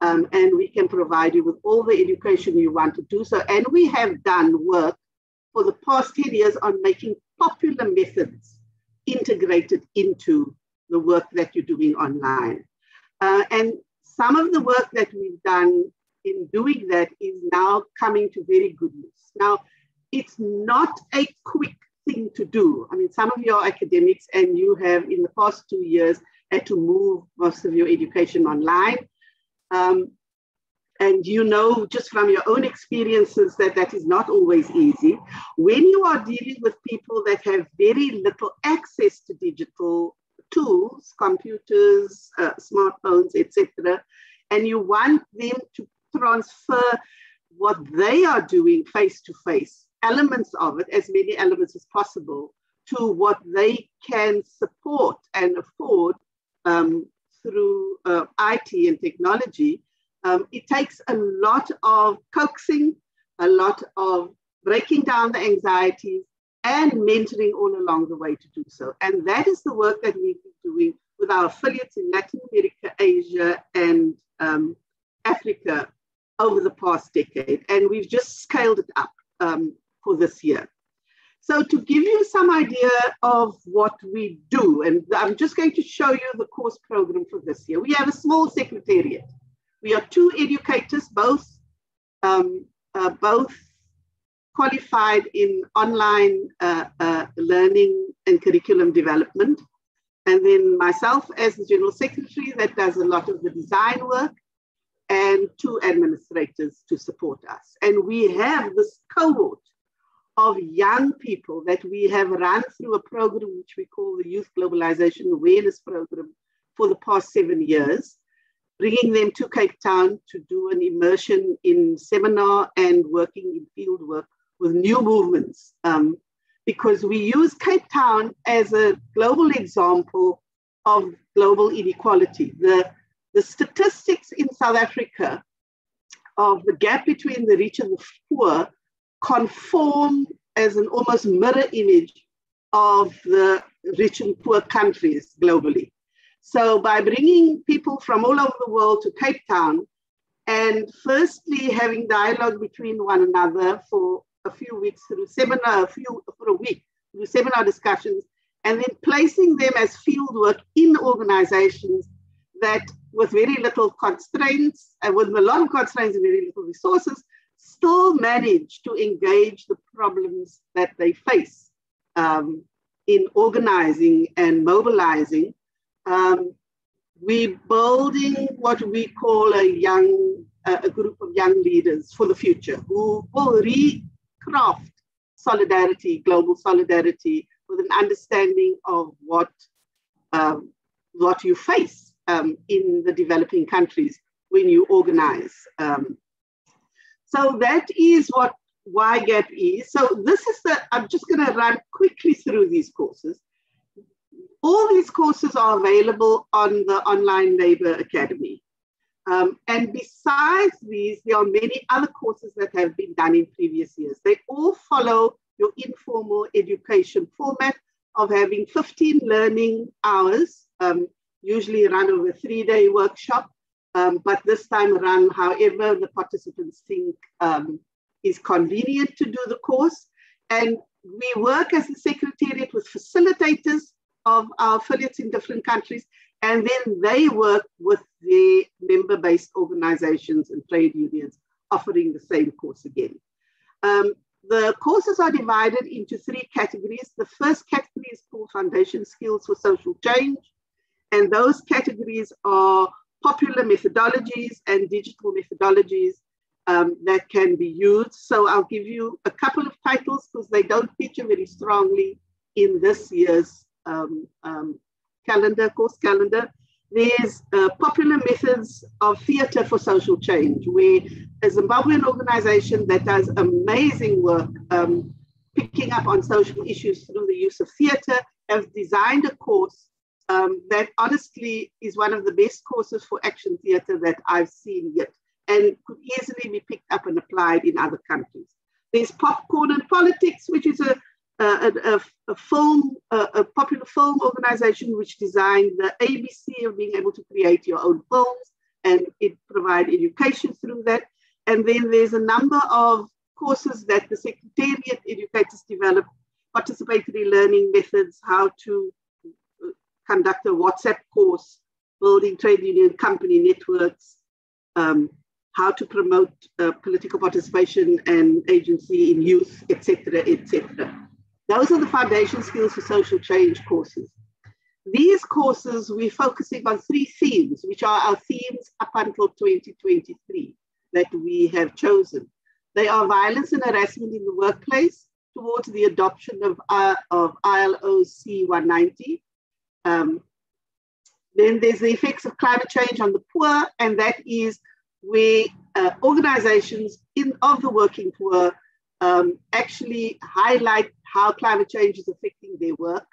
Um, and we can provide you with all the education you want to do so. And we have done work for the past 10 years on making popular methods integrated into the work that you're doing online. Uh, and some of the work that we've done in doing that is now coming to very good use. Now, it's not a quick thing to do. I mean, some of your academics and you have in the past two years had to move most of your education online. Um, and you know just from your own experiences that that is not always easy. When you are dealing with people that have very little access to digital tools, computers, uh, smartphones, etc., and you want them to transfer what they are doing face to face, elements of it, as many elements as possible, to what they can support and afford um, through uh, IT and technology, um, it takes a lot of coaxing, a lot of breaking down the anxieties, and mentoring all along the way to do so. And that is the work that we've been doing with our affiliates in Latin America, Asia, and um, Africa over the past decade. And we've just scaled it up um, for this year. So to give you some idea of what we do, and I'm just going to show you the course program for this year. We have a small secretariat. We are two educators, both, um, uh, both qualified in online uh, uh, learning and curriculum development. And then myself as the General Secretary that does a lot of the design work and two administrators to support us. And we have this cohort of young people that we have run through a program which we call the Youth Globalization Awareness Program for the past seven years, bringing them to Cape Town to do an immersion in seminar and working in field work with new movements. Um, because we use Cape Town as a global example of global inequality. The, the statistics in South Africa of the gap between the rich and the poor conform as an almost mirror image of the rich and poor countries globally. So by bringing people from all over the world to Cape Town and firstly having dialogue between one another for a few weeks through seminar, a few for a week through seminar discussions, and then placing them as fieldwork in organizations that with very little constraints and with a lot of constraints and very little resources still manage to engage the problems that they face um, in organizing and mobilizing. Um, we're building what we call a young, uh, a group of young leaders for the future who will recraft solidarity, global solidarity, with an understanding of what um, what you face um, in the developing countries when you organize um, so that is what YGAP is. So this is the, I'm just going to run quickly through these courses. All these courses are available on the Online Labor Academy. Um, and besides these, there are many other courses that have been done in previous years. They all follow your informal education format of having 15 learning hours, um, usually run over a three-day workshop, um, but this time around, however the participants think um, is convenient to do the course. And we work as the secretariat with facilitators of our affiliates in different countries, and then they work with the member-based organizations and trade unions offering the same course again. Um, the courses are divided into three categories. The first category is called Foundation Skills for Social Change. And those categories are popular methodologies and digital methodologies um, that can be used. So I'll give you a couple of titles because they don't feature very strongly in this year's um, um, calendar, course calendar. There's uh, popular methods of theatre for social change, where a Zimbabwean organization that does amazing work um, picking up on social issues through the use of theatre have designed a course um, that honestly is one of the best courses for action theatre that I've seen yet and could easily be picked up and applied in other countries. There's Popcorn and Politics, which is a, a, a, a film, a, popular film organization which designed the ABC of being able to create your own films and it provide education through that. And then there's a number of courses that the Secretariat educators develop, participatory learning methods, how to conduct a WhatsApp course, building trade union company networks, um, how to promote uh, political participation and agency in youth, etc., etc. Those are the foundation skills for social change courses. These courses, we're focusing on three themes, which are our themes up until 2023 that we have chosen. They are violence and harassment in the workplace towards the adoption of, uh, of ILO C190. Um, then there's the effects of climate change on the poor, and that is where uh, organizations in, of the working poor um, actually highlight how climate change is affecting their work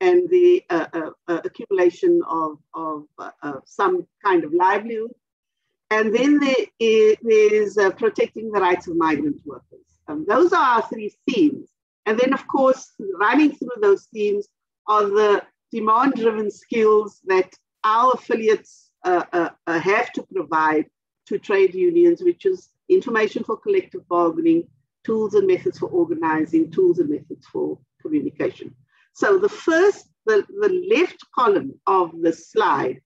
and the uh, uh, uh accumulation of, of uh, some kind of livelihood. And then there is uh, protecting the rights of migrant workers. Um, those are our three themes. And then, of course, running through those themes are the demand driven skills that our affiliates uh, uh, uh, have to provide to trade unions, which is information for collective bargaining, tools and methods for organizing, tools and methods for communication. So the first, the, the left column of the slide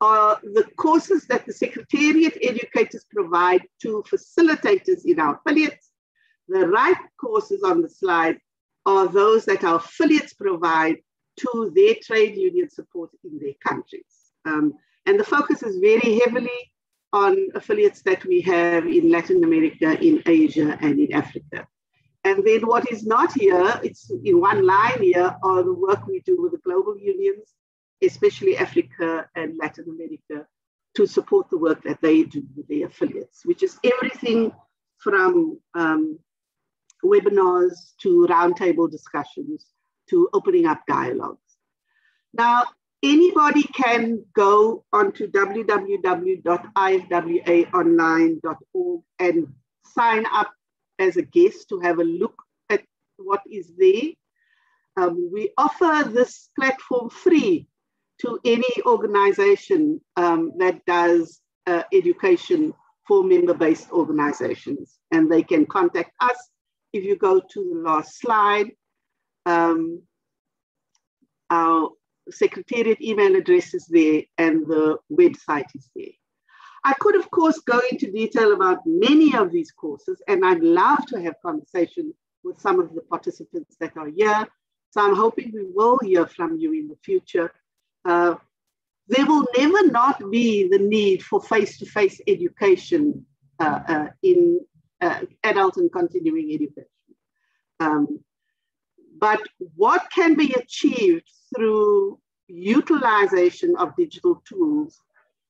are the courses that the Secretariat educators provide to facilitators in our affiliates. The right courses on the slide are those that our affiliates provide to their trade union support in their countries. Um, and the focus is very heavily on affiliates that we have in Latin America, in Asia, and in Africa. And then what is not here, it's in one line here, are the work we do with the global unions, especially Africa and Latin America, to support the work that they do with their affiliates, which is everything from um, webinars to roundtable discussions to opening up dialogues. Now, anybody can go onto www.ifwaonline.org and sign up as a guest to have a look at what is there. Um, we offer this platform free to any organization um, that does uh, education for member-based organizations. And they can contact us. If you go to the last slide, um, our secretariat email address is there and the website is there. I could, of course, go into detail about many of these courses, and I'd love to have conversation with some of the participants that are here. So I'm hoping we will hear from you in the future. Uh, there will never not be the need for face-to-face education uh, uh, in uh, adult and continuing education. Um, but what can be achieved through utilization of digital tools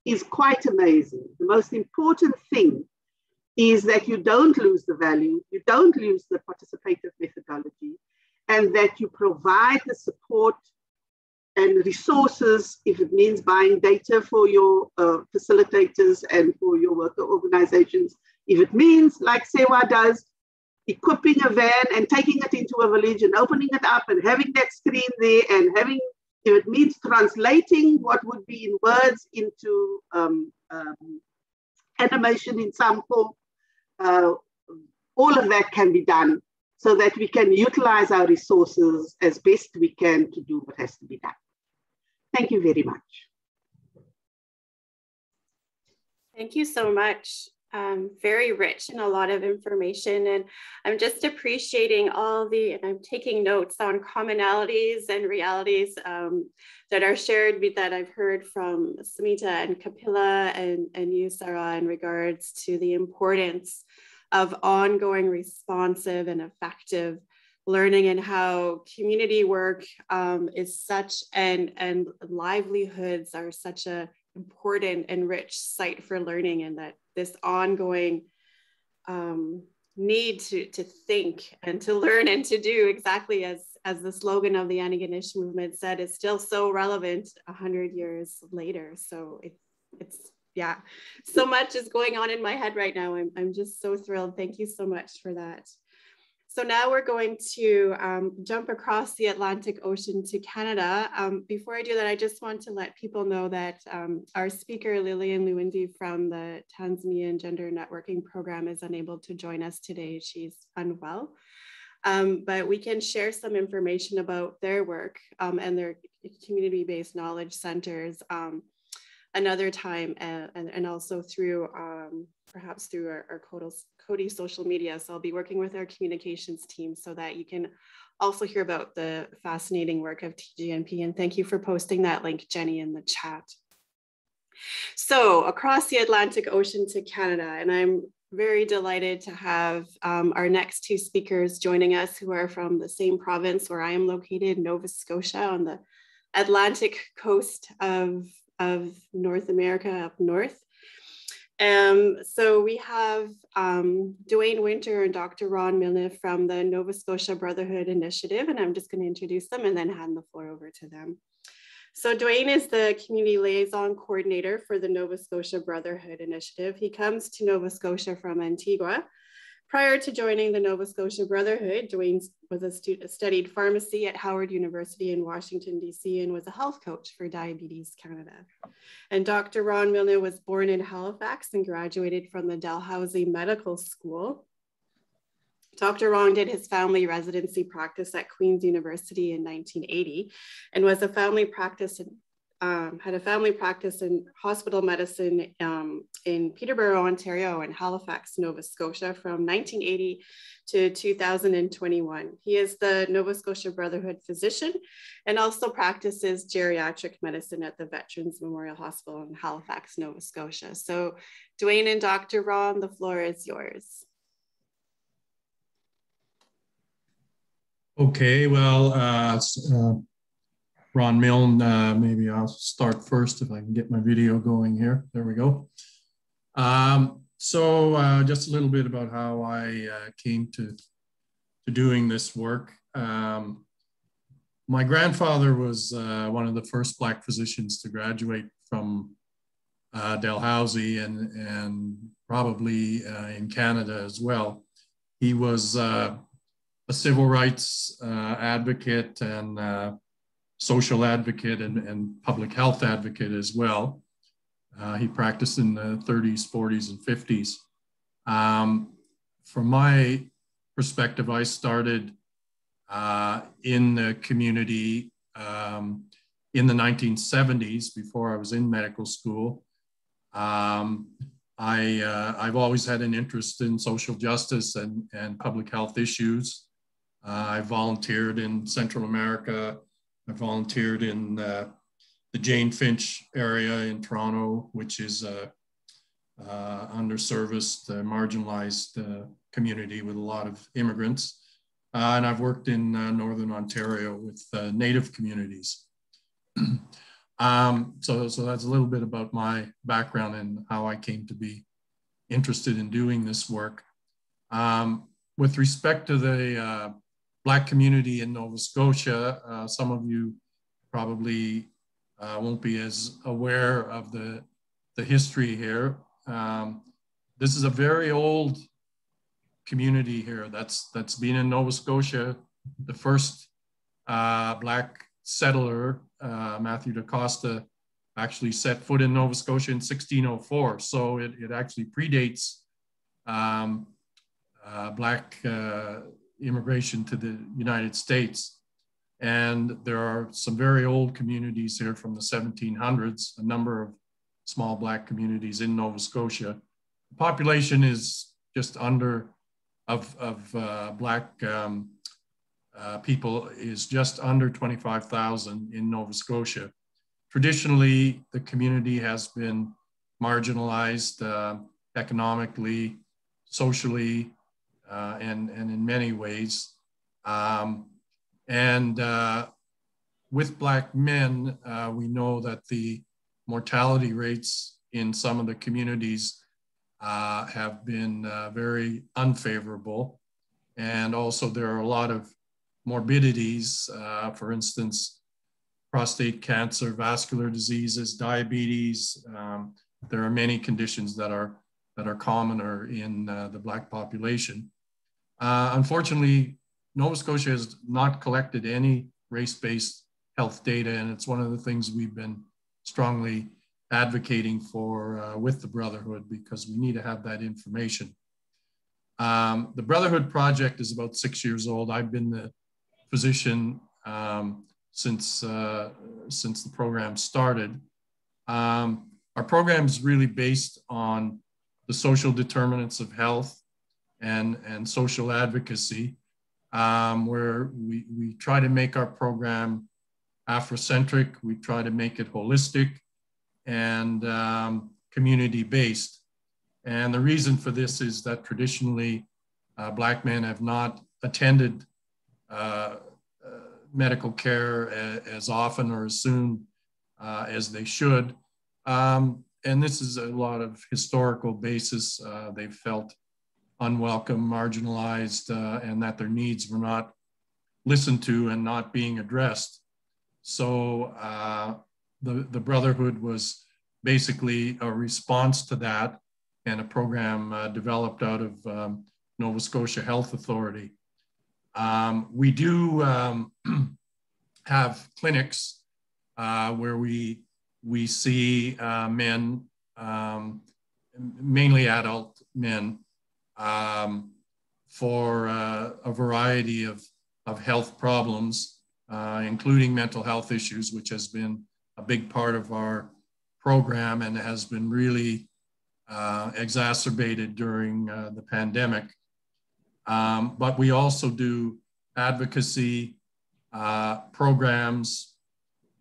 is quite amazing. The most important thing is that you don't lose the value, you don't lose the participative methodology, and that you provide the support and resources, if it means buying data for your uh, facilitators and for your worker organizations, if it means, like SEWA does, equipping a van and taking it into a village and opening it up and having that screen there and having if it means translating what would be in words into um, um, animation in some form, uh, all of that can be done so that we can utilize our resources as best we can to do what has to be done. Thank you very much. Thank you so much um, very rich in a lot of information. And I'm just appreciating all the, and I'm taking notes on commonalities and realities um, that are shared with, that I've heard from Smita and Kapila and, and you, Sahra, in regards to the importance of ongoing responsive and effective learning and how community work um, is such and and livelihoods are such a important and rich site for learning and that this ongoing um, need to, to think and to learn and to do exactly as, as the slogan of the Antigonish movement said is still so relevant 100 years later. So it, it's, yeah, so much is going on in my head right now. I'm, I'm just so thrilled. Thank you so much for that. So now we're going to um, jump across the Atlantic Ocean to Canada. Um, before I do that, I just want to let people know that um, our speaker, Lilian Liundi from the Tanzanian Gender Networking Program is unable to join us today. She's unwell. Um, but we can share some information about their work um, and their community-based knowledge centers um, another time and, and, and also through perhaps through our, our Coady social media. So I'll be working with our communications team so that you can also hear about the fascinating work of TGNP. And thank you for posting that link, Jenny, in the chat. So across the Atlantic Ocean to Canada, and I'm very delighted to have um, our next two speakers joining us who are from the same province where I am located, Nova Scotia on the Atlantic coast of, of North America up north. Um, so we have um, Duane Winter and Dr. Ron Milne from the Nova Scotia Brotherhood Initiative, and I'm just going to introduce them and then hand the floor over to them. So Duane is the Community Liaison Coordinator for the Nova Scotia Brotherhood Initiative. He comes to Nova Scotia from Antigua, Prior to joining the Nova Scotia Brotherhood, Duane was a studied pharmacy at Howard University in Washington, D.C., and was a health coach for Diabetes Canada. And Dr. Ron Milne was born in Halifax and graduated from the Dalhousie Medical School. Dr. Ron did his family residency practice at Queen's University in 1980 and was a family practice um, had a family practice in hospital medicine um, in Peterborough, Ontario, and Halifax, Nova Scotia from 1980 to 2021. He is the Nova Scotia Brotherhood physician and also practices geriatric medicine at the Veterans Memorial Hospital in Halifax, Nova Scotia. So, Duane and Dr. Ron, the floor is yours. Okay, well, uh, uh Ron Milne. Uh, maybe I'll start first if I can get my video going here. There we go. Um, so uh, just a little bit about how I uh, came to, to doing this work. Um, my grandfather was uh, one of the first Black physicians to graduate from uh, Dalhousie and, and probably uh, in Canada as well. He was a civil rights advocate and social advocate and, and public health advocate as well. Uh, he practiced in the 30s, 40s, and 50s. Um, from my perspective, I started uh, in the community um, in the 1970s before I was in medical school. Um, I, uh, I've always had an interest in social justice and, and public health issues. Uh, I volunteered in Central America I volunteered in uh, the Jane Finch area in Toronto, which is a uh, underserviced, uh, marginalized uh, community with a lot of immigrants. Uh, and I've worked in Northern Ontario with Native communities. um, so, so that's a little bit about my background and how I came to be interested in doing this work. Um, with respect to the Black community in Nova Scotia. Uh, some of you probably uh, won't be as aware of the, the history here. Um, this is a very old community here that's, that's been in Nova Scotia. The first uh, Black settler, uh, Matthew DaCosta, actually set foot in Nova Scotia in 1604. So it, it actually predates um, uh, Black uh, immigration to the United States. And there are some very old communities here from the 1700s, a number of small Black communities in Nova Scotia. The population is just under, of, of uh, Black um, uh, people is just under 25,000 in Nova Scotia. Traditionally, the community has been marginalized uh, economically, socially, uh, and, and in many ways. Um, and uh, with Black men, uh, we know that the mortality rates in some of the communities uh, have been uh, very unfavorable. And also there are a lot of morbidities, uh, for instance, prostate cancer, vascular diseases, diabetes. Um, there are many conditions that are, that are commoner in the Black population. Uh, unfortunately, Nova Scotia has not collected any race-based health data, and it's one of the things we've been strongly advocating for uh, with the Brotherhood because we need to have that information. Um, the Brotherhood Project is about six years old. I've been the physician um, since, uh, since the program started. Um, our program is really based on the social determinants of health and, and social advocacy, um, where we, we try to make our program Afrocentric, we try to make it holistic and um, community based. And the reason for this is that traditionally, uh, Black men have not attended uh, uh, medical care as often or as soon uh, as they should. Um, and this is a lot of historical basis. Uh, they felt unwelcome, marginalized, uh, and that their needs were not listened to and not being addressed. So uh, the, the Brotherhood was basically a response to that and a program uh, developed out of um, Nova Scotia Health Authority. Um, we do um, have clinics uh, where we we see uh, men, um, mainly adult men, um, for uh, a variety of, of health problems, uh, including mental health issues, which has been a big part of our program and has been really uh, exacerbated during uh, the pandemic. Um, but we also do advocacy uh, programs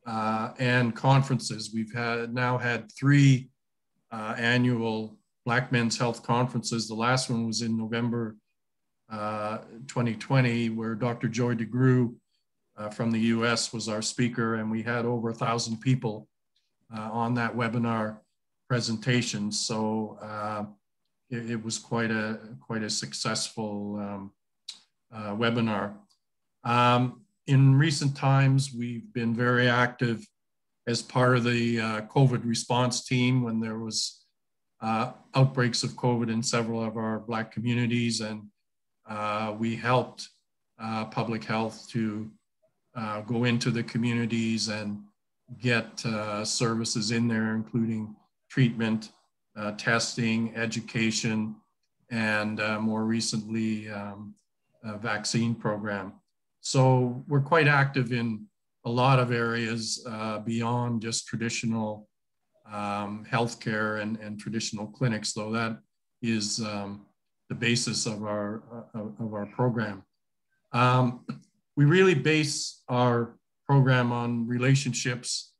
uh, and conferences. We've had now had three annual Black Men's Health conferences. The last one was in November uh, 2020, where Dr. Joy DeGruy uh, from the US was our speaker, and we had over a thousand people uh, on that webinar presentation. So uh, it, it, was quite a quite a successful um, webinar. Um, in recent times, we've been very active as part of the uh, COVID response team when there was uh, outbreaks of COVID in several of our Black communities. And uh, we helped uh, public health to uh, go into the communities and get uh, services in there, including treatment, testing, education, and more recently, um, a vaccine program. So we're quite active in a lot of areas uh, beyond just traditional um, healthcare and, and traditional clinics, though that is um, the basis of our, uh, of our program. Um, we really base our program on relationships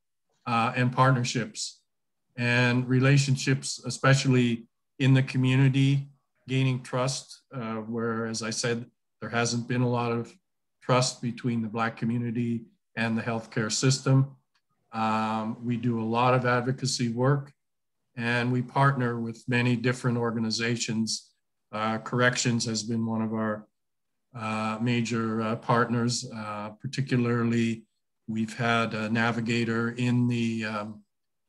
uh, and partnerships and relationships, especially in the community, gaining trust, uh, where, as I said, there hasn't been a lot of trust between the Black community and the healthcare system. Um, we do a lot of advocacy work and we partner with many different organizations. Uh, Corrections has been one of our uh, major uh, partners, uh, particularly we've had a navigator in the um,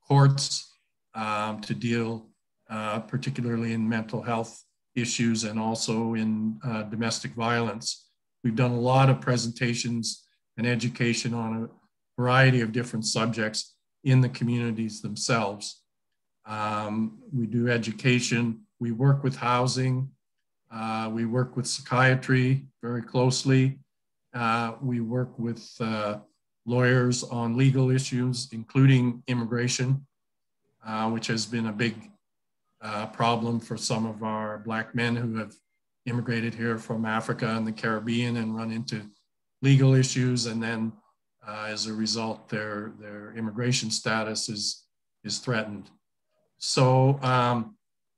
courts um, to deal uh, particularly in mental health issues and also in uh, domestic violence. We've done a lot of presentations and education on variety of different subjects in the communities themselves. Um, we do education, we work with housing, uh, we work with psychiatry very closely. Uh, we work with uh, lawyers on legal issues, including immigration, uh, which has been a big uh, problem for some of our Black men who have immigrated here from Africa and the Caribbean and run into legal issues. And then uh, as a result, their, their immigration status is, is threatened. So um,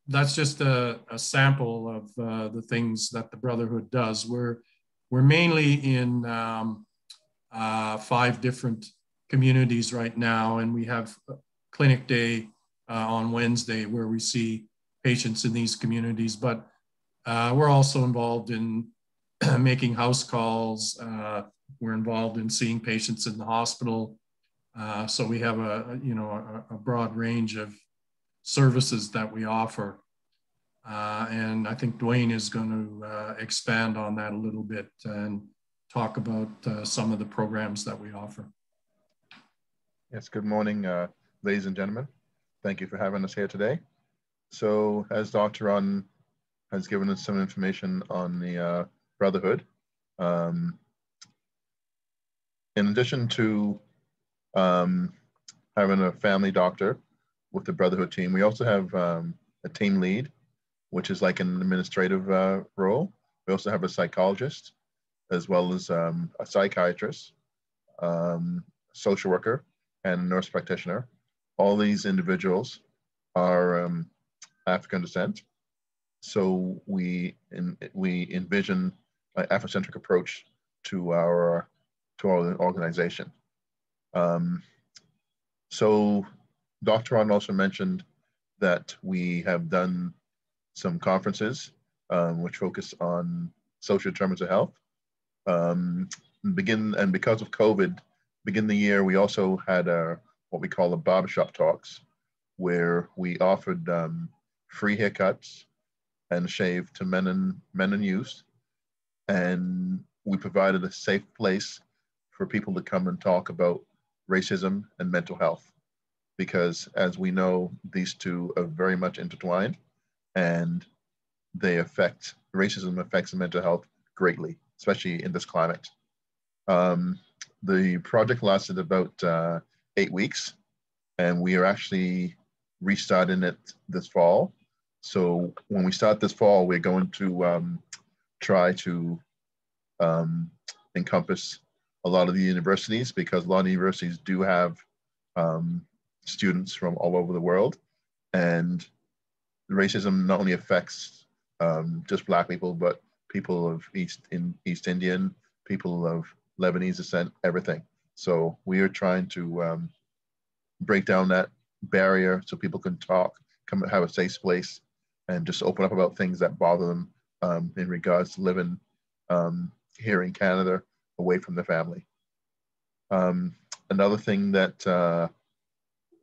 that's just a, a sample of uh, the things that the Brotherhood does. We're, we're mainly in um, uh, five different communities right now, and we have clinic day uh, on Wednesday where we see patients in these communities. But uh, we're also involved in making house calls. We're involved in seeing patients in the hospital. Uh, so we have a, you know, a, a, broad range of services that we offer. Uh, and I think Duane is going to uh, expand on that a little bit and talk about uh, some of the programs that we offer. Yes, good morning, uh, ladies and gentlemen. Thank you for having us here today. So as Dr. Ron has given us some information on the uh, Brotherhood, um, in addition to um, having a family doctor with the Brotherhood team, we also have um, a team lead, which is like an administrative uh, role. We also have a psychologist, as well as um, a psychiatrist, um, social worker, and nurse practitioner. All these individuals are um, African descent. So we in, we envision an Afrocentric approach to our to our organization. Um, so Dr. Ron also mentioned that we have done some conferences um, which focus on social determinants of health. Um, begin and because of COVID, begin the year we also had what we call the barbershop talks, where we offered um, free haircuts and shave to men and men and youth, and we provided a safe place for people to come and talk about racism and mental health, because as we know, these two are very much intertwined, and they affect racism affects mental health greatly, especially in this climate. Um, the project lasted about uh, eight weeks, and we are actually restarting it this fall. So when we start this fall, we're going to um, try to um, encompass a lot of the universities because a lot of universities do have um, students from all over the world, and racism not only affects um, just Black people, but people of East in East Indian, people of Lebanese descent, everything. So we are trying to um, break down that barrier so people can talk, come have a safe place, and just open up about things that bother them um, in regards to living um, here in Canada away from the family. Um, another thing that uh,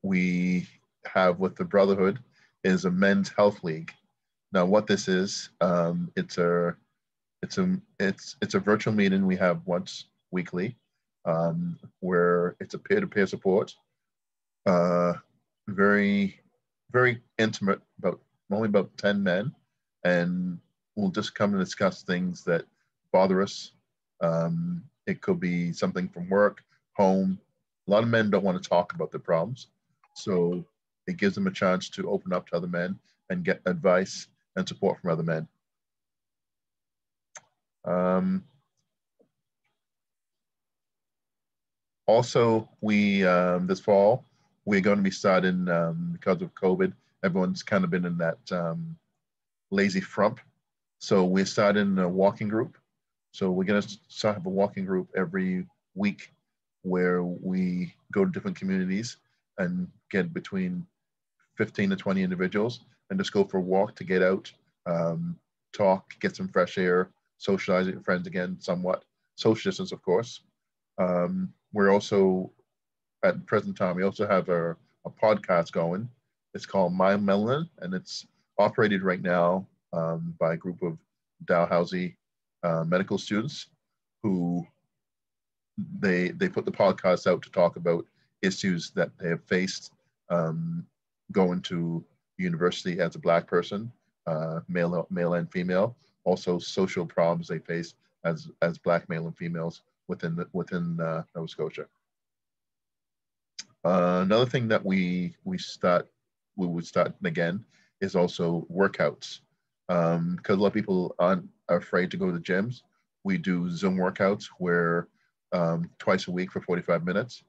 we have with the Brotherhood is a men's health league. Now, what this is, um, it's a it's a it's it's a virtual meeting we have once weekly, um, where it's a peer-to-peer support uh, very, very intimate, about only about 10 men. And we'll just come and discuss things that bother us. Um, it could be something from work, home. A lot of men don't want to talk about their problems. So it gives them a chance to open up to other men and get advice and support from other men. Um, also, we um, this fall we're going to be starting um, because of COVID. Everyone's kind of been in that um, lazy frump. So we're starting a walking group. So we're going to have a walking group every week where we go to different communities and get between 15 to 20 individuals and just go for a walk to get out, um, talk, get some fresh air, socialize with friends again, somewhat. Social distance, of course. Um, we're also at present time, we also have a, a podcast going. It's called My Melanin, and it's operated right now um, by a group of Dalhousie uh, medical students who they they put the podcast out to talk about issues that they have faced um, going to university as a black person, uh, male male and female. Also, social problems they face as as black male and females within the, within uh, Nova Scotia. Uh, another thing that we we start we would start again is also workouts because um, a lot of people aren't afraid to go to the gyms. We do Zoom workouts where um, twice a week for 45 minutes.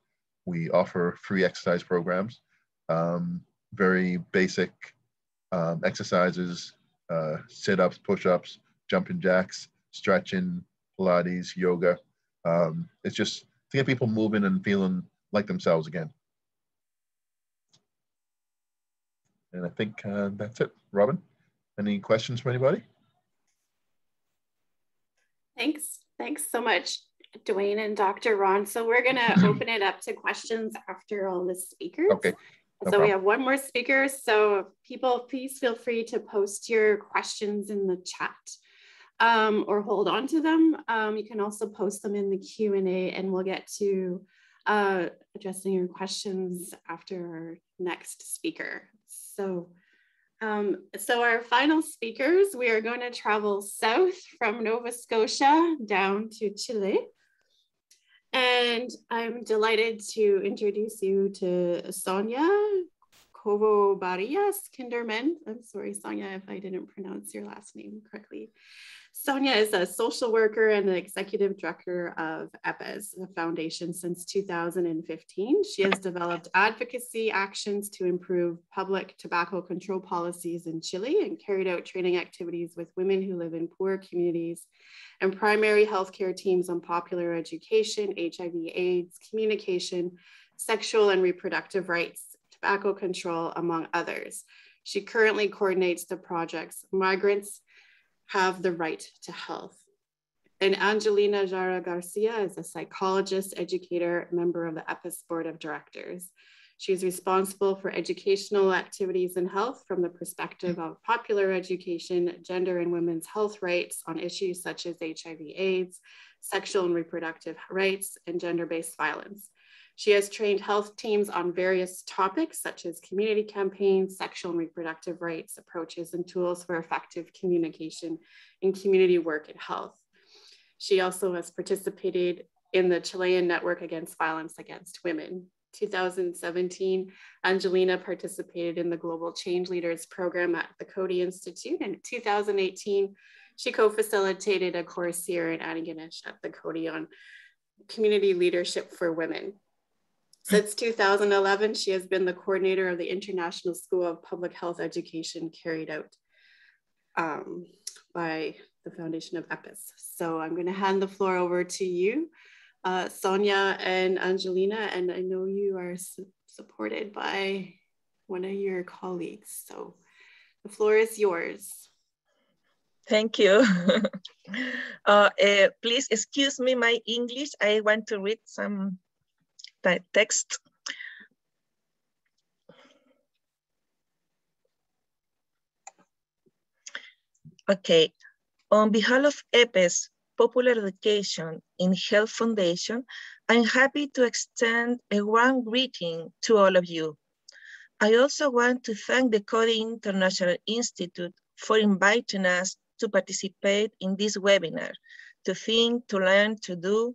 We offer free exercise programs, um, very basic um, exercises, uh, sit-ups, push-ups, jumping jacks, stretching, Pilates, yoga. Um, it's just to get people moving and feeling like themselves again. And I think uh, that's it. Robin, any questions from anybody? Thanks. Thanks so much, Duane and Dr. Ron. So we're going to open it up to questions after all the speakers. Okay. No so problem. we have one more speaker. So people, please feel free to post your questions in the chat um, or hold on to them. Um, you can also post them in the Q&A and we'll get to uh, addressing your questions after our next speaker. So, um, so our final speakers, we are going to travel south from Nova Scotia down to Chile. And I'm delighted to introduce you to Sonia Covarrubias Kindermann. I'm sorry, Sonia, if I didn't pronounce your last name correctly. Sonia is a social worker and the executive director of EPES, the foundation since 2015. She has developed advocacy actions to improve public tobacco control policies in Chile and carried out training activities with women who live in poor communities and primary healthcare teams on popular education, HIV AIDS, communication, sexual and reproductive rights, tobacco control, among others. She currently coordinates the projects Migrants have the right to health. And Angelina Jara Garcia is a psychologist, educator, member of the EPES Board of Directors. She is responsible for educational activities in health from the perspective of popular education, gender and women's health rights on issues such as HIV AIDS, sexual and reproductive rights, and gender-based violence. She has trained health teams on various topics such as community campaigns, sexual and reproductive rights, approaches, and tools for effective communication in community work and health. She also has participated in the Chilean Network Against Violence Against Women. 2017, Angelina participated in the Global Change Leaders Program at the Coady Institute. And in 2018, she co-facilitated a course here in Antigonish at the Coady on community leadership for women. Since 2011, she has been the coordinator of the International School of Public Health Education carried out um, by the Foundation of EPES. So I'm going to hand the floor over to you, uh, Sonia and Angelina, and I know you are su supported by one of your colleagues. So the floor is yours. Thank you. uh, uh, please excuse me my English. I want to read some text. Okay, on behalf of EPES, Popular Education in Health Foundation, I'm happy to extend a warm greeting to all of you. I also want to thank the Coady International Institute for inviting us to participate in this webinar, to think, to learn, to do,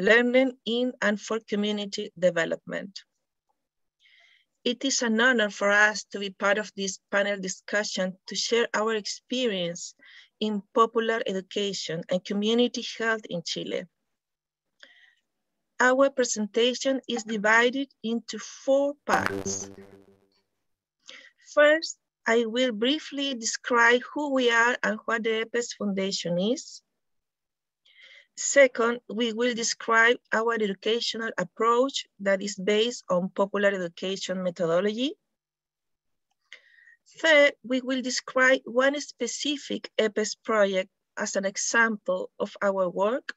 learning in and for community development. It is an honor for us to be part of this panel discussion to share our experience in popular education and community health in Chile. Our presentation is divided into four parts. First, I will briefly describe who we are and what the EPES Foundation is. Second, we will describe our educational approach that is based on popular education methodology. Third, we will describe one specific EPES project as an example of our work.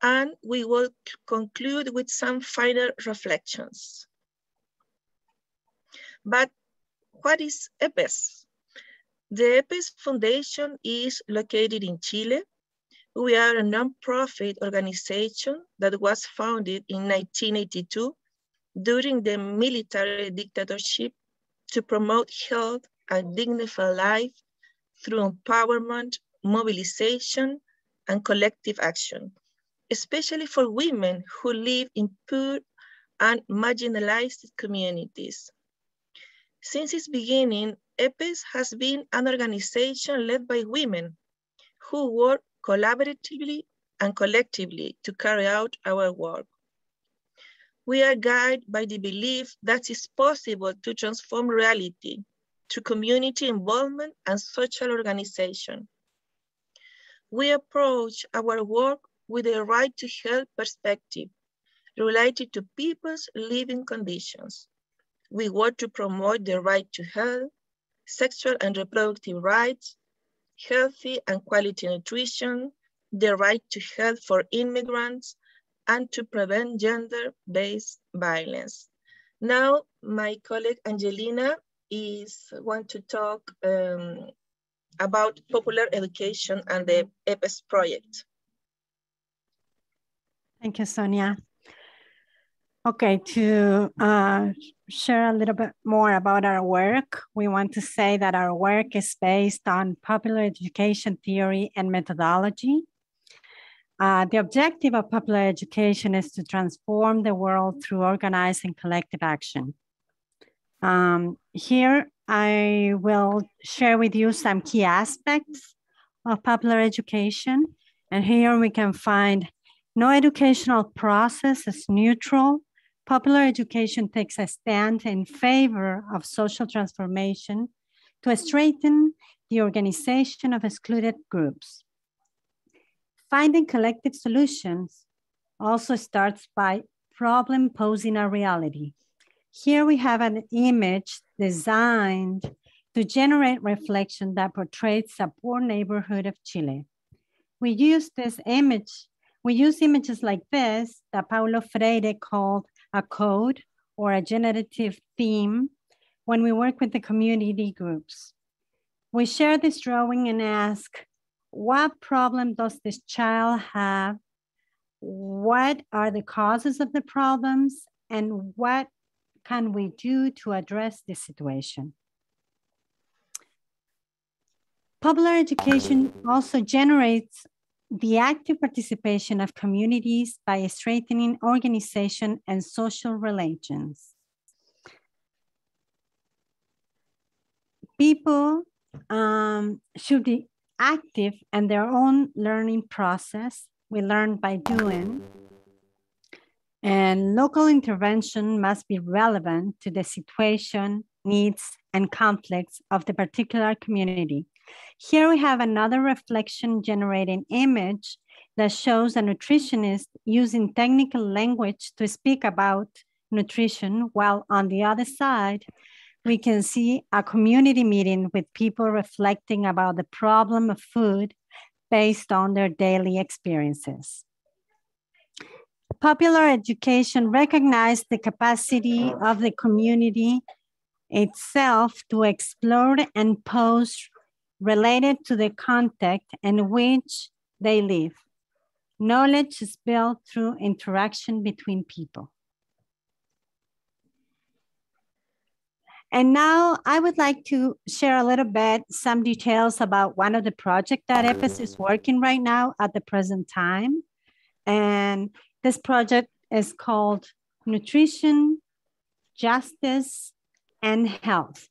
And we will conclude with some final reflections. But what is EPES? The EPES Foundation is located in Chile we are a nonprofit organization that was founded in 1982 during the military dictatorship to promote health and dignified life through empowerment, mobilization, and collective action, especially for women who live in poor and marginalized communities. Since its beginning, EPES has been an organization led by women who work collaboratively and collectively to carry out our work. We are guided by the belief that it's possible to transform reality through community involvement and social organization. We approach our work with a right to health perspective related to people's living conditions. We work to promote the right to health, sexual and reproductive rights, healthy and quality nutrition, the right to health for immigrants, and to prevent gender-based violence. Now, my colleague Angelina is want to talk um, about popular education and the EPES project. Thank you, Sonia. Okay, to uh, share a little bit more about our work, we want to say that our work is based on popular education theory and methodology. Uh, the objective of popular education is to transform the world through organized and collective action. Um, here, I will share with you some key aspects of popular education. And here we can find no educational process is neutral. Popular education takes a stand in favor of social transformation to strengthen the organization of excluded groups. Finding collective solutions also starts by problem posing a reality. Here we have an image designed to generate reflection that portrays a poor neighborhood of Chile. We use this image, we use images like this that Paulo Freire called a code or a generative theme when we work with the community groups. We share this drawing and ask, what problem does this child have? What are the causes of the problems? And what can we do to address this situation? Popular education also generates the active participation of communities by strengthening organization and social relations. People um, should be active in their own learning process. We learn by doing. And local intervention must be relevant to the situation, needs, and conflicts of the particular community. Here we have another reflection generating image that shows a nutritionist using technical language to speak about nutrition, while on the other side, we can see a community meeting with people reflecting about the problem of food based on their daily experiences. Popular education recognized the capacity of the community itself to explore and pose related to the context in which they live. Knowledge is built through interaction between people. And now I would like to share a little bit some details about one of the projects that EPES is working right now at the present time. And this project is called Nutrition, Justice, and Health.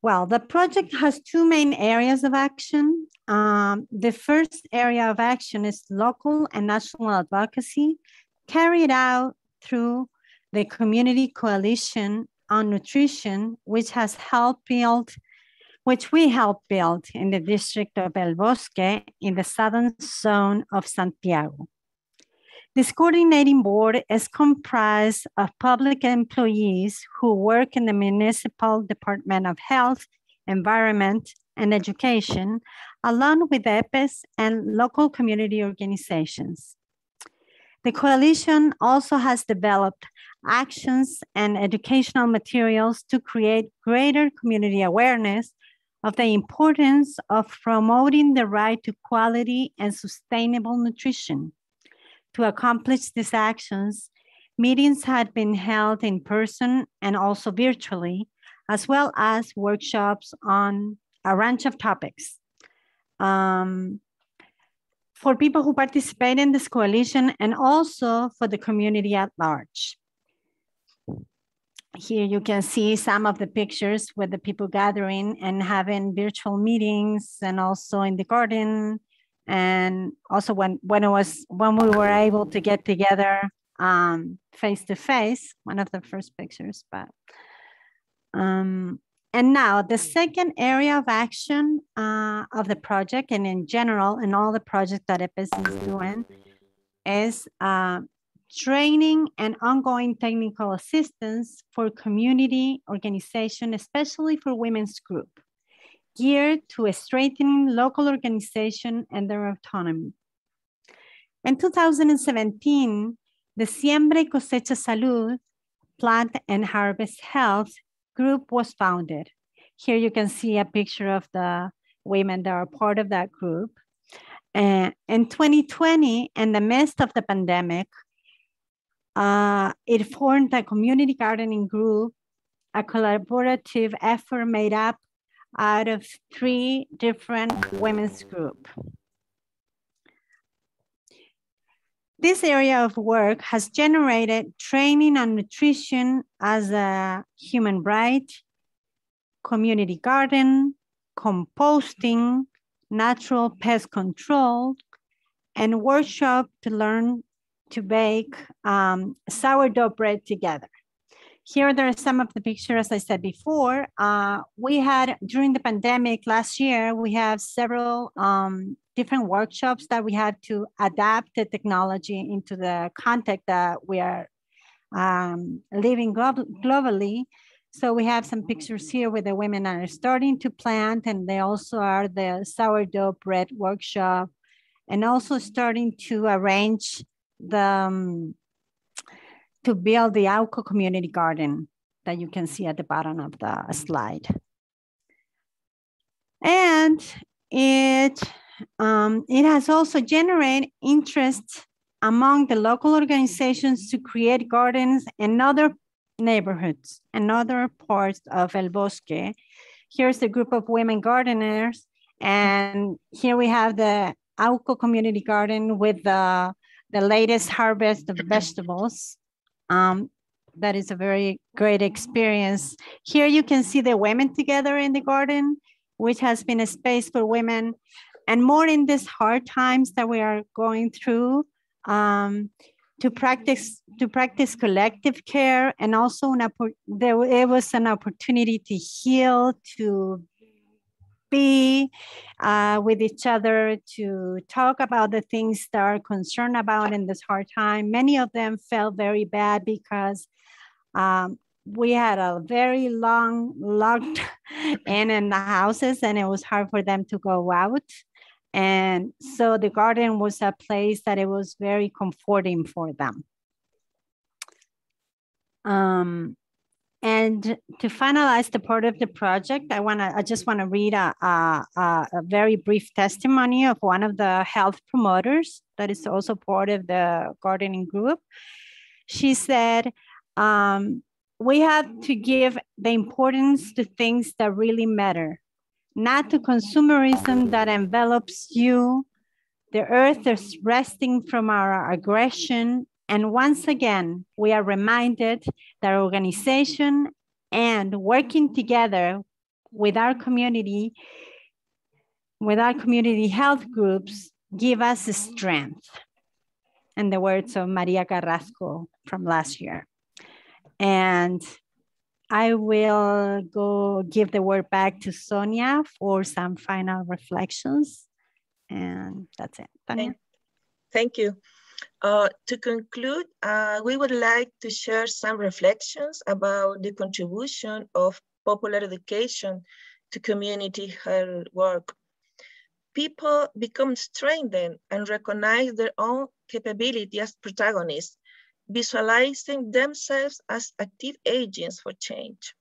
Well, the project has two main areas of action. Um, the first area of action is local and national advocacy carried out through the Community Coalition on Nutrition, which has helped build, which we helped build in the district of El Bosque in the southern zone of Santiago. This coordinating board is comprised of public employees who work in the Municipal Department of Health, Environment, and Education, along with EPES and local community organizations. The coalition also has developed actions and educational materials to create greater community awareness of the importance of promoting the right to quality and sustainable nutrition. To accomplish these actions, meetings had been held in person and also virtually, as well as workshops on a range of topics. Um, for people who participate in this coalition and also for the community at large. Here you can see some of the pictures with the people gathering and having virtual meetings and also in the garden. And also when, when it was, when we were able to get together um, face to face, one of the first pictures, but um, and now the second area of action uh, of the project and in general in all the projects that EPES is doing is uh, training and ongoing technical assistance for community organization, especially for women's group, geared to strengthening local organization and their autonomy. In 2017, the Siembra y Cosecha Salud Plant and Harvest Health group was founded. Here you can see a picture of the women that are part of that group. And in 2020, in the midst of the pandemic, uh, it formed a community gardening group, a collaborative effort made up out of three different women's group. This area of work has generated training on nutrition as a human right, community garden, composting, natural pest control, and workshop to learn to bake um, sourdough bread together. Here there are some of the pictures, as I said before. Uh, we had, during the pandemic last year, we have several um, different workshops that we had to adapt the technology into the context that we are um, living glo globally. So we have some pictures here where the women are starting to plant and they also are the sourdough bread workshop and also starting to arrange the um, to build the Auco community garden that you can see at the bottom of the slide. And it, um, it has also generated interest among the local organizations to create gardens in other neighborhoods and other parts of El Bosque. Here's the group of women gardeners. And here we have the Auco community garden with the the latest harvest of vegetables. Um, that is a very great experience. Here you can see the women together in the garden, which has been a space for women and more in these hard times that we are going through um, to practice to practice collective care and also an, there it was an opportunity to heal to be uh, with each other to talk about the things that are concerned about in this hard time. Many of them felt very bad because um, we had a very long locked in in the houses and it was hard for them to go out. And so the garden was a place that it was very comforting for them. Um, and to finalize the part of the project, I want to, I just want to read a, a, a, very brief testimony of one of the health promoters that is also part of the gardening group. She said, um, we have to give the importance to things that really matter, not to consumerism that envelops you. The earth is resting from our aggression and once again, we are reminded that organization and working together with our community, with our community health groups, give us strength. In the words of Maria Carrasco from last year. And I will go give the word back to Sonia for some final reflections. And that's it. Tanya. Thank you. Uh, to conclude, uh, we would like to share some reflections about the contribution of popular education to community health work. People become strengthened and recognize their own capability as protagonists, visualizing themselves as active agents for change.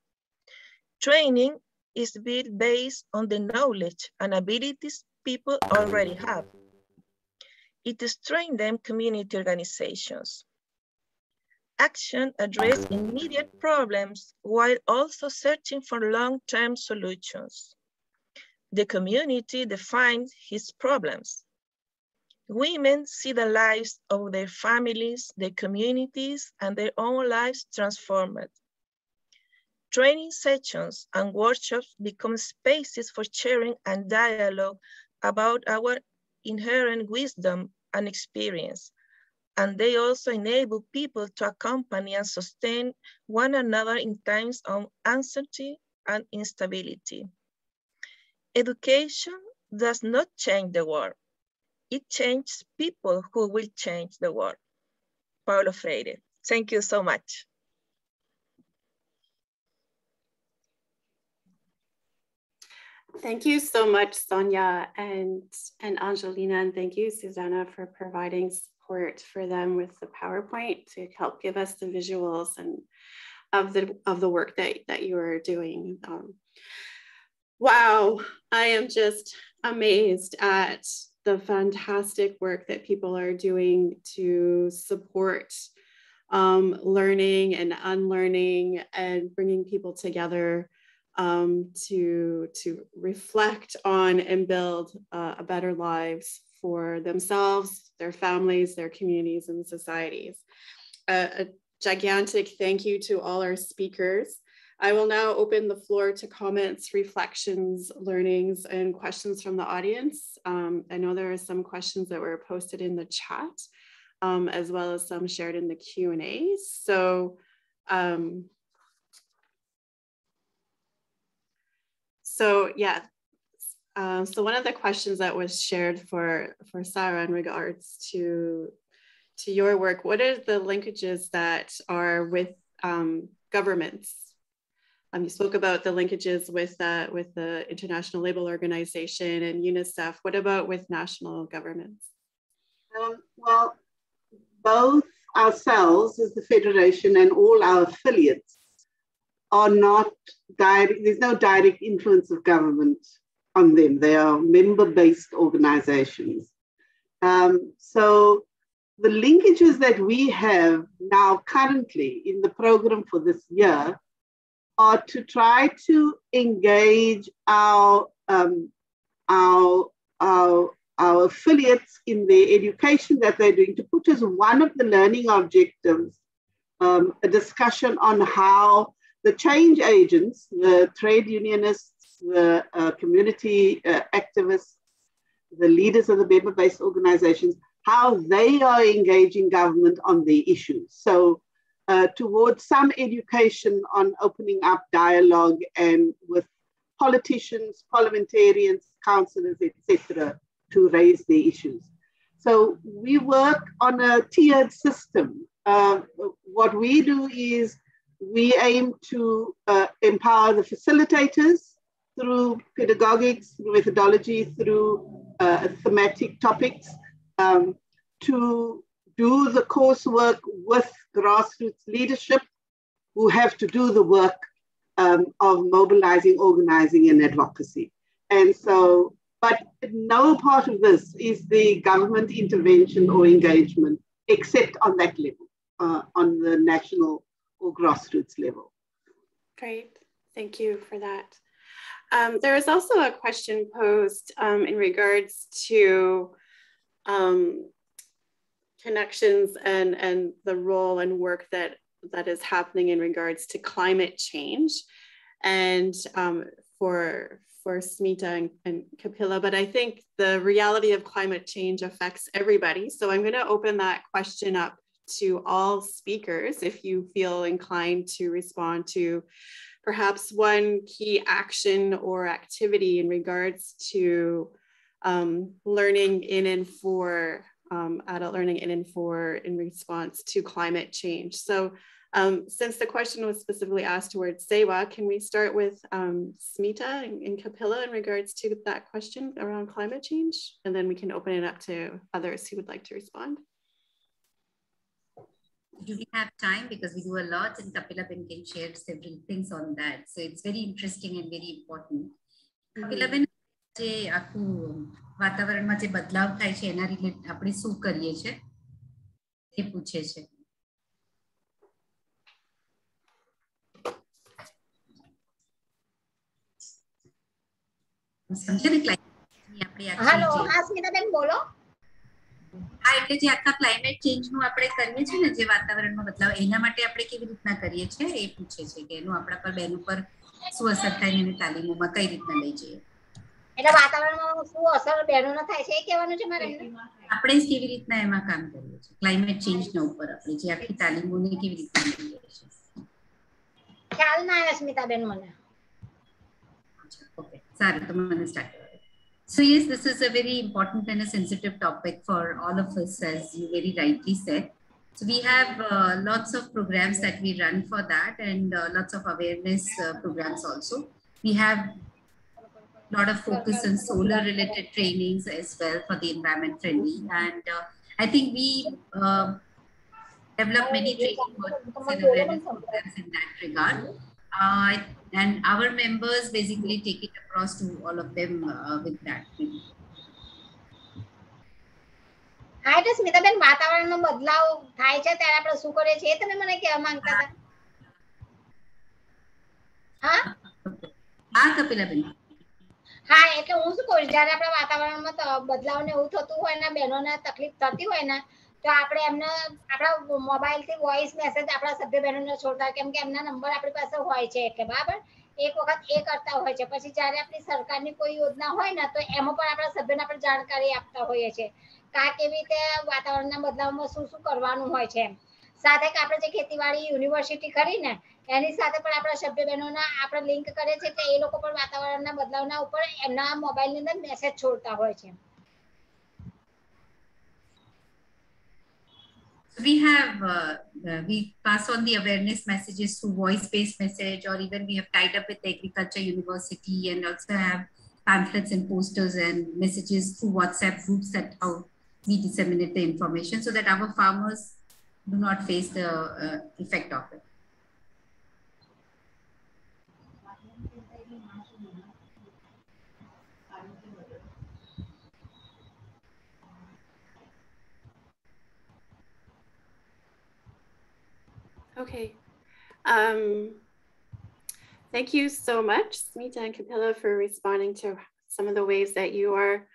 Training is built based on the knowledge and abilities people already have it strengthens community organizations. Action address immediate problems while also searching for long-term solutions. The community defines its problems. Women see the lives of their families, their communities, and their own lives transformed. Training sessions and workshops become spaces for sharing and dialogue about our inherent wisdom and experience. And they also enable people to accompany and sustain one another in times of uncertainty and instability. Education does not change the world. It changes people who will change the world. Paulo Freire. Thank you so much. Thank you so much, Sonia and, and Angelina, and thank you, Susanna, for providing support for them with the PowerPoint to help give us the visuals and of the of the work that, that you are doing. Um, wow, I am just amazed at the fantastic work that people are doing to support um, learning and unlearning and bringing people together um, to, to reflect on and build uh, a better lives for themselves, their families, their communities, and societies. A gigantic thank you to all our speakers. I will now open the floor to comments, reflections, learnings, and questions from the audience. Um, I know there are some questions that were posted in the chat, um, as well as some shared in the Q&A. So, um, so yeah, uh, so one of the questions that was shared for, for Sahra in regards to, to your work, what are the linkages that are with um, governments um, you spoke about the linkages with uh, with the International Labour Organization and UNICEF. What about with national governments? Um, well, both ourselves as the Federation and all our affiliates are not direct, there's no direct influence of government on them. They are member-based organizations. Um, so the linkages that we have now currently in the program for this year are to try to engage our, um, our, our, our affiliates in the education that they're doing, to put as one of the learning objectives um, a discussion on how the change agents, the trade unionists, the uh, community uh, activists, the leaders of the member-based organizations, how they are engaging government on the issues. So uh, towards some education on opening up dialogue and with politicians, parliamentarians, councillors, etc., to raise the issues. So we work on a tiered system. Uh, what we do is we aim to uh, empower the facilitators through pedagogics, through methodology, through uh, thematic topics, um, to do the coursework with grassroots leadership who have to do the work um, of mobilizing, organizing, and advocacy. And so, but no part of this is the government intervention or engagement except on that level, uh, on the national grassroots level. Great, thank you for that. Um, there is also a question posed um, in regards to um, connections and, and the role and work that, that is happening in regards to climate change and um, for, for Smita and, and Kapila, but I think the reality of climate change affects everybody. So I'm gonna open that question up to all speakers if you feel inclined to respond to perhaps one key action or activity in regards to um, learning in and for um, adult learning in and for in response to climate change. So um, since the question was specifically asked towards SEWA, can we start with um, Smita and, and Kapila in regards to that question around climate change? And then we can open it up to others who would like to respond Do we have time? Because we do a lot and Kapila Ben can share several things on that. So it's very interesting and very important. Mm -hmm. Kapila Ben જે આખું વાતાવરણમાં જે બદલાવ થાય છે એના relate આપણે શું કરીએ છીએ એ પૂછે છે સમજે ને હેલો હા સ્મિતાબેન બોલો હા એટલે જે આખા ક્લાઇમેટ ચેન્જનું આપણે કરીએ છીએ ને જે વાતાવરણમાં બદલાવ એના માટે આપણે કેવી રીતના કરીએ છીએ એ પૂછે છે કે એનું આપણા પર બેન ઉપર શું અસર થાય એની તાલીમોમાં કઈ રીતના લઈ જઈએ? એટલે વાતાવરણમાં શું અસર બહેનોને થાય છે એ કહેવાનું છે મારે આપણે કેવી રીતના એમાં કામ કરીએ છીએ? ક્લાઇમેટ ચેન્જના ઉપર આપણે જે આખી તાલીમોને કેવી રીતના લઈએ છીએ? ખ્યાલ ના આવે સ્મિતાબેન મને. ઓકે સારું તો મને start So yes, this is a very important and a sensitive topic for all of us, as you very rightly said. So we have uh, lots of programs that we run for that and uh, lots of awareness uh, programs also. We have a lot of focus on solar related trainings as well for the environment friendly. And uh, I think we uh, develop many training awareness programs in that regard. Uh, and our members basically take it across to all of them uh, with that. હા એટલે સ્મિતાબેન વાતાવરણનો બદલાવ થાય છે ત્યારે આપણે શું કરીએ છીએ? તમે મને કહેવા માંગતા હતા. હા? હા કપિલાબેન. હા એટલે હું શું કહું જયારે આપણા વાતાવરણમાં બદલાવ ને એવું થતું હોય ને બહેનોને તકલીફ થતી હોય ને તો આપણે એમને, આપણા મોબાઈલથી વોઇસ મેસેજ આપણા સભ્ય બહેનોને છોડતા કેમ કે એમના નંબર આપણી પાસે હોય છે એટલે, બરાબર? એક વખત એ કરતા હોય છે. પછી જ્યારે આપણી સરકારની કોઈ યોજના હોય ને, તો એમાં પણ આપણા સભ્યને આપણે જાણકારી આપતા હોઈએ છીએ. કા કેવી રીતે વાતાવરણના બદલાવમાં શું શું કરવાનું હોય છે સાથે કે આપણે જે ખેતીવાડી યુનિવર્સિટી ખરી ને, એની સાથે પણ આપણા સભ્ય બહેનોના આપણે લિંક કરે છે તો એ લોકો પણ વાતાવરણના બદલાવના ઉપર એમના મોબાઈલની અંદર મેસેજ છોડતા હોય છે we have uh, uh, we pass on the awareness messages through voice-based message or even we have tied up with the agriculture university and also have pamphlets and posters and messages through whatsapp groups that how we disseminate the information so that our farmers do not face the uh, effect of it. Okay. Um, thank you so much, Smita and Kapila, for responding to some of the ways that you are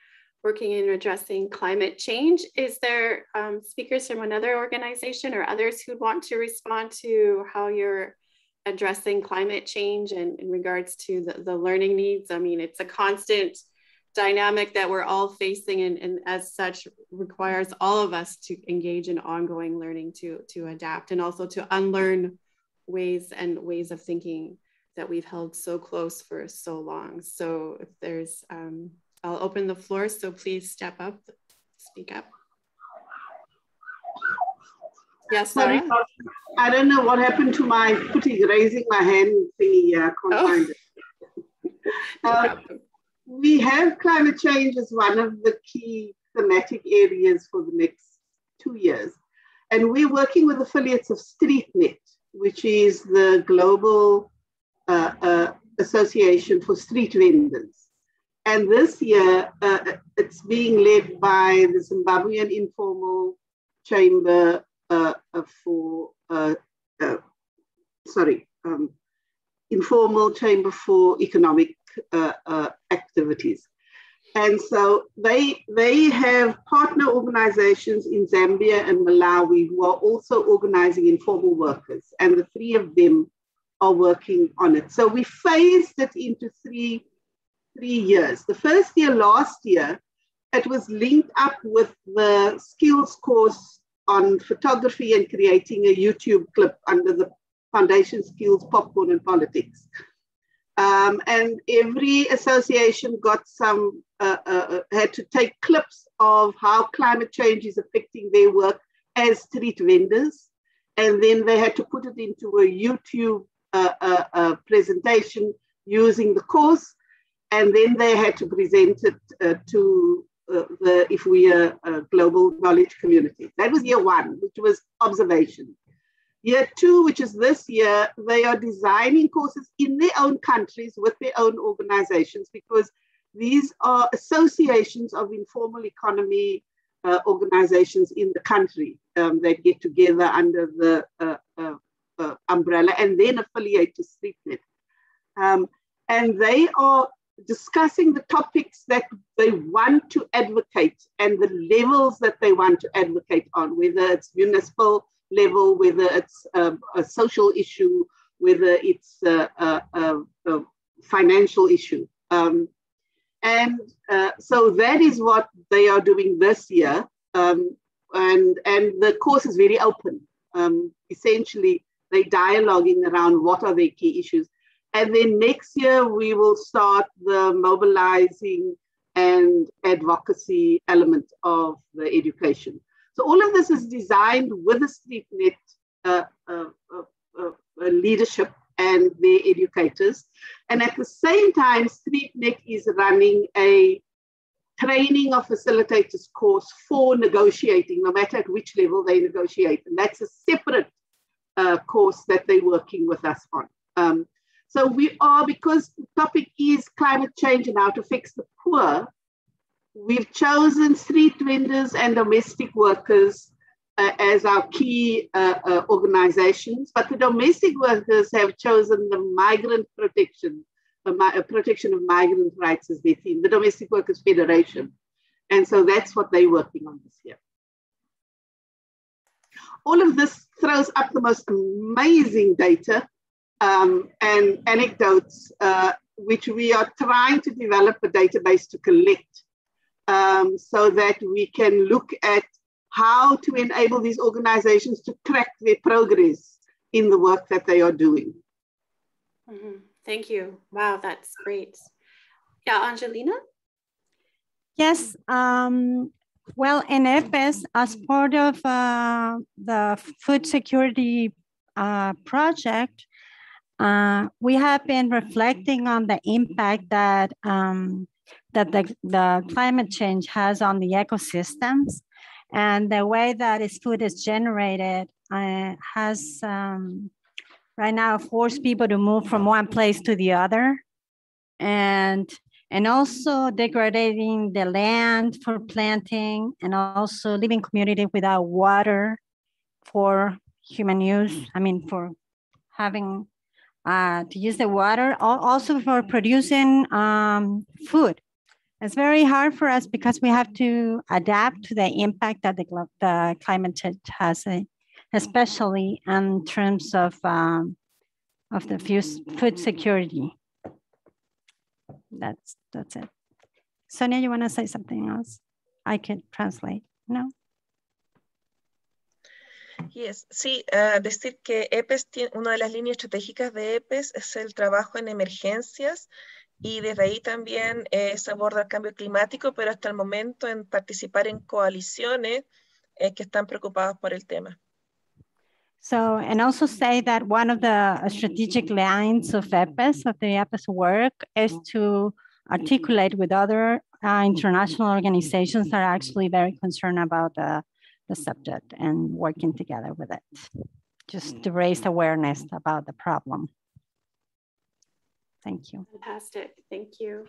working in addressing climate change. Is there um, speakers from another organization or others who want to respond to how you're addressing climate change and in regards to the, the learning needs? I mean, it's a constant dynamic that we're all facing and, and as such requires all of us to engage in ongoing learning to, to adapt and also to unlearn ways and ways of thinking that we've held so close for so long. So if there's um, I'll open the floor, so please step up, speak up. Yes, Sorry, I don't know what happened to my putting, raising my hand thingy. Yeah, I can't oh. find it. Uh, we have climate change as one of the key thematic areas for the next two years. And we're working with affiliates of StreetNet, which is the global uh, uh, association for street vendors. And this year, uh, it's being led by the Zimbabwean Informal Chamber uh, for, uh, uh, sorry, um, Informal Chamber for Economic uh, uh, Activities. And so they, they have partner organizations in Zambia and Malawi who are also organizing informal workers, and the three of them are working on it. So we phased it into three three years. The first year, last year, it was linked up with the skills course on photography and creating a YouTube clip under the Foundation Skills Popcorn and Politics. Um, and every association got some, uh, uh, uh, had to take clips of how climate change is affecting their work as street vendors. And then they had to put it into a YouTube uh, uh, uh presentation using the course and then they had to present it to the if we are a global knowledge community. That was year one, which was observation. Year two, which is this year, they are designing courses in their own countries with their own organizations because these are associations of informal economy uh, organizations in the country um, that get together under the uh, uh, uh umbrella and then affiliate to StreetNet. Um, and they are discussing the topics that they want to advocate and the levels that they want to advocate on, whether it's municipal level, whether it's a, a social issue, whether it's a, a, a financial issue. Um, and uh, so that is what they are doing this year. Um, and, and the course is very open. Um, essentially, they're dialoguing around what are their key issues. And then next year, we will start the mobilizing and advocacy element of the education. So all of this is designed with the StreetNet uh, uh, uh, uh, leadership and their educators. And at the same time, StreetNet is running a training of facilitators course for negotiating, no matter at which level they negotiate. And that's a separate uh, course that they're working with us on. Um, so we are, because the topic is climate change and how it affects the poor, we've chosen street vendors and domestic workers uh, as our key uh, uh, organizations, but the domestic workers have chosen the migrant protection, uh, protection of migrant rights as their theme, the Domestic Workers Federation. And so that's what they're working on this year. All of this throws up the most amazing data um, and anecdotes, uh, which we are trying to develop a database to collect um, so that we can look at how to enable these organizations to track their progress in the work that they are doing. Mm -hmm. Thank you. Wow, that's great. Yeah, Angelina? Yes. Um, well, in EPES, as part of uh, the food security uh, project, uh, we have been reflecting on the impact that um, that the, the climate change has on the ecosystems. And the way that its food is generated uh, has um, right now forced people to move from one place to the other. And and also degrading the land for planting and also living community without water for human use i mean for having uh, to use the water also for producing um, food it's very hard for us because we have to adapt to the impact that the, the climate change has, eh, especially in terms of, um, of the food security. That's, that's it. Sonia, you want to say something else? I can translate. No? Yes, sí, uh, decir que EPES tiene, una de las líneas estratégicas de EPES es el trabajo en emergencias y desde ahí también eh, se aborda el cambio climático, pero hasta el momento en participar en coaliciones eh, que están preocupadas por el tema. So, and also say that one of the strategic lines of EPES, of the EPES work, is to articulate with other uh, international organizations that are actually very concerned about the, the subject and working together with it, just to raise awareness about the problem. Thank you. Fantastic. Thank you.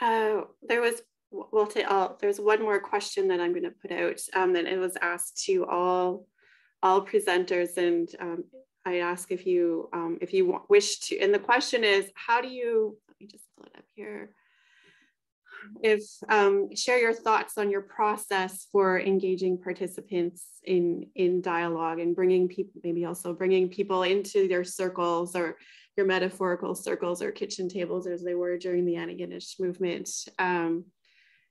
Uh, there was, well, to, uh, there's one more question that I'm going to put out, um, and it was asked to all, all presenters, and um, I ask if you, um, if you wish to, and the question is, how do you, let me just pull it up here if um, share your thoughts on your process for engaging participants in in dialogue and bringing people maybe also bringing people into your circles or your metaphorical circles or kitchen tables as they were during the Antigonish movement um,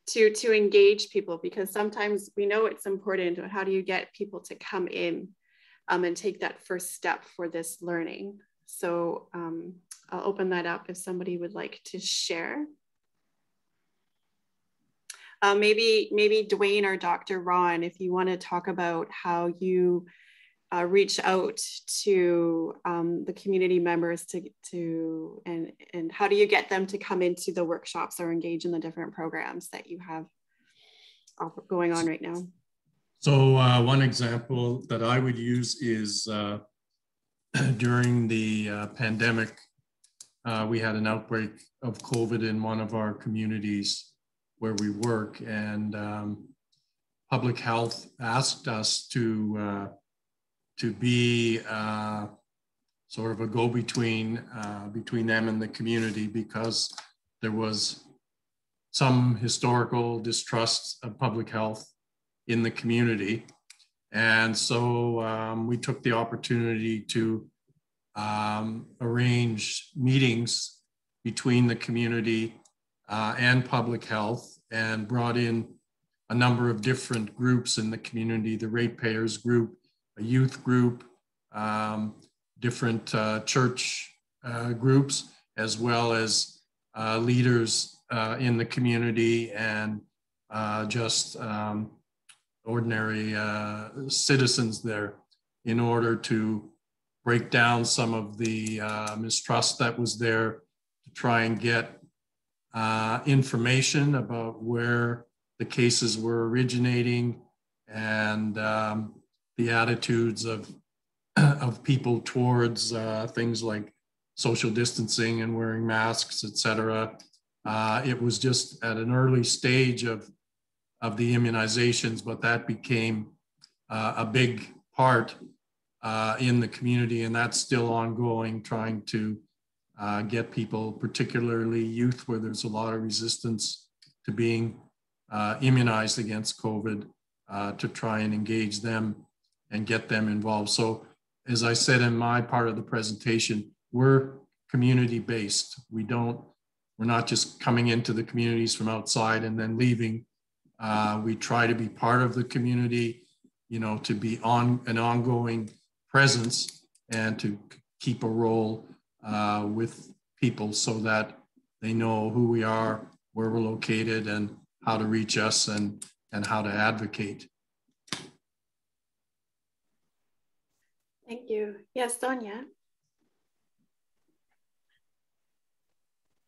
to to engage people because sometimes we know it's important but how do you get people to come in um, and take that first step for this learning so um, I'll open that up if somebody would like to share. Uh, maybe maybe Duane or Dr. Ron, if you want to talk about how you uh, reach out to um, the community members to to and and how do you get them to come into the workshops or engage in the different programs that you have going on right now. So uh, one example that I would use is uh, during the uh, pandemic, uh, we had an outbreak of COVID in one of our communities where we work. And um, public health asked us to, uh, to be uh, sort of a go-between uh, between them and the community because there was some historical distrust of public health in the community. And so um, we took the opportunity to um, arrange meetings between the community uh, and public health and brought in a number of different groups in the community, the ratepayers group, a youth group, um, different uh, church uh, groups, as well as uh, leaders uh, in the community and uh, just um, ordinary citizens there in order to break down some of the mistrust that was there, to try and get uh, information about where the cases were originating and um, the attitudes of, of people towards uh, things like social distancing and wearing masks, et cetera. Uh, it was just at an early stage of, of the immunizations, but that became uh, a big part uh, in the community, and that's still ongoing, trying to uh, get people, particularly youth, where there's a lot of resistance to being uh, immunized against COVID, uh, to try and engage them and get them involved. So, as I said in my part of the presentation, we're community based. We don't, we're not just coming into the communities from outside and then leaving. Uh, we try to be part of the community, you know, to be on an ongoing presence and to keep a role uh, with people so that they know who we are, where we're located, and how to reach us and, and how to advocate. Thank you. Yes, Sonia.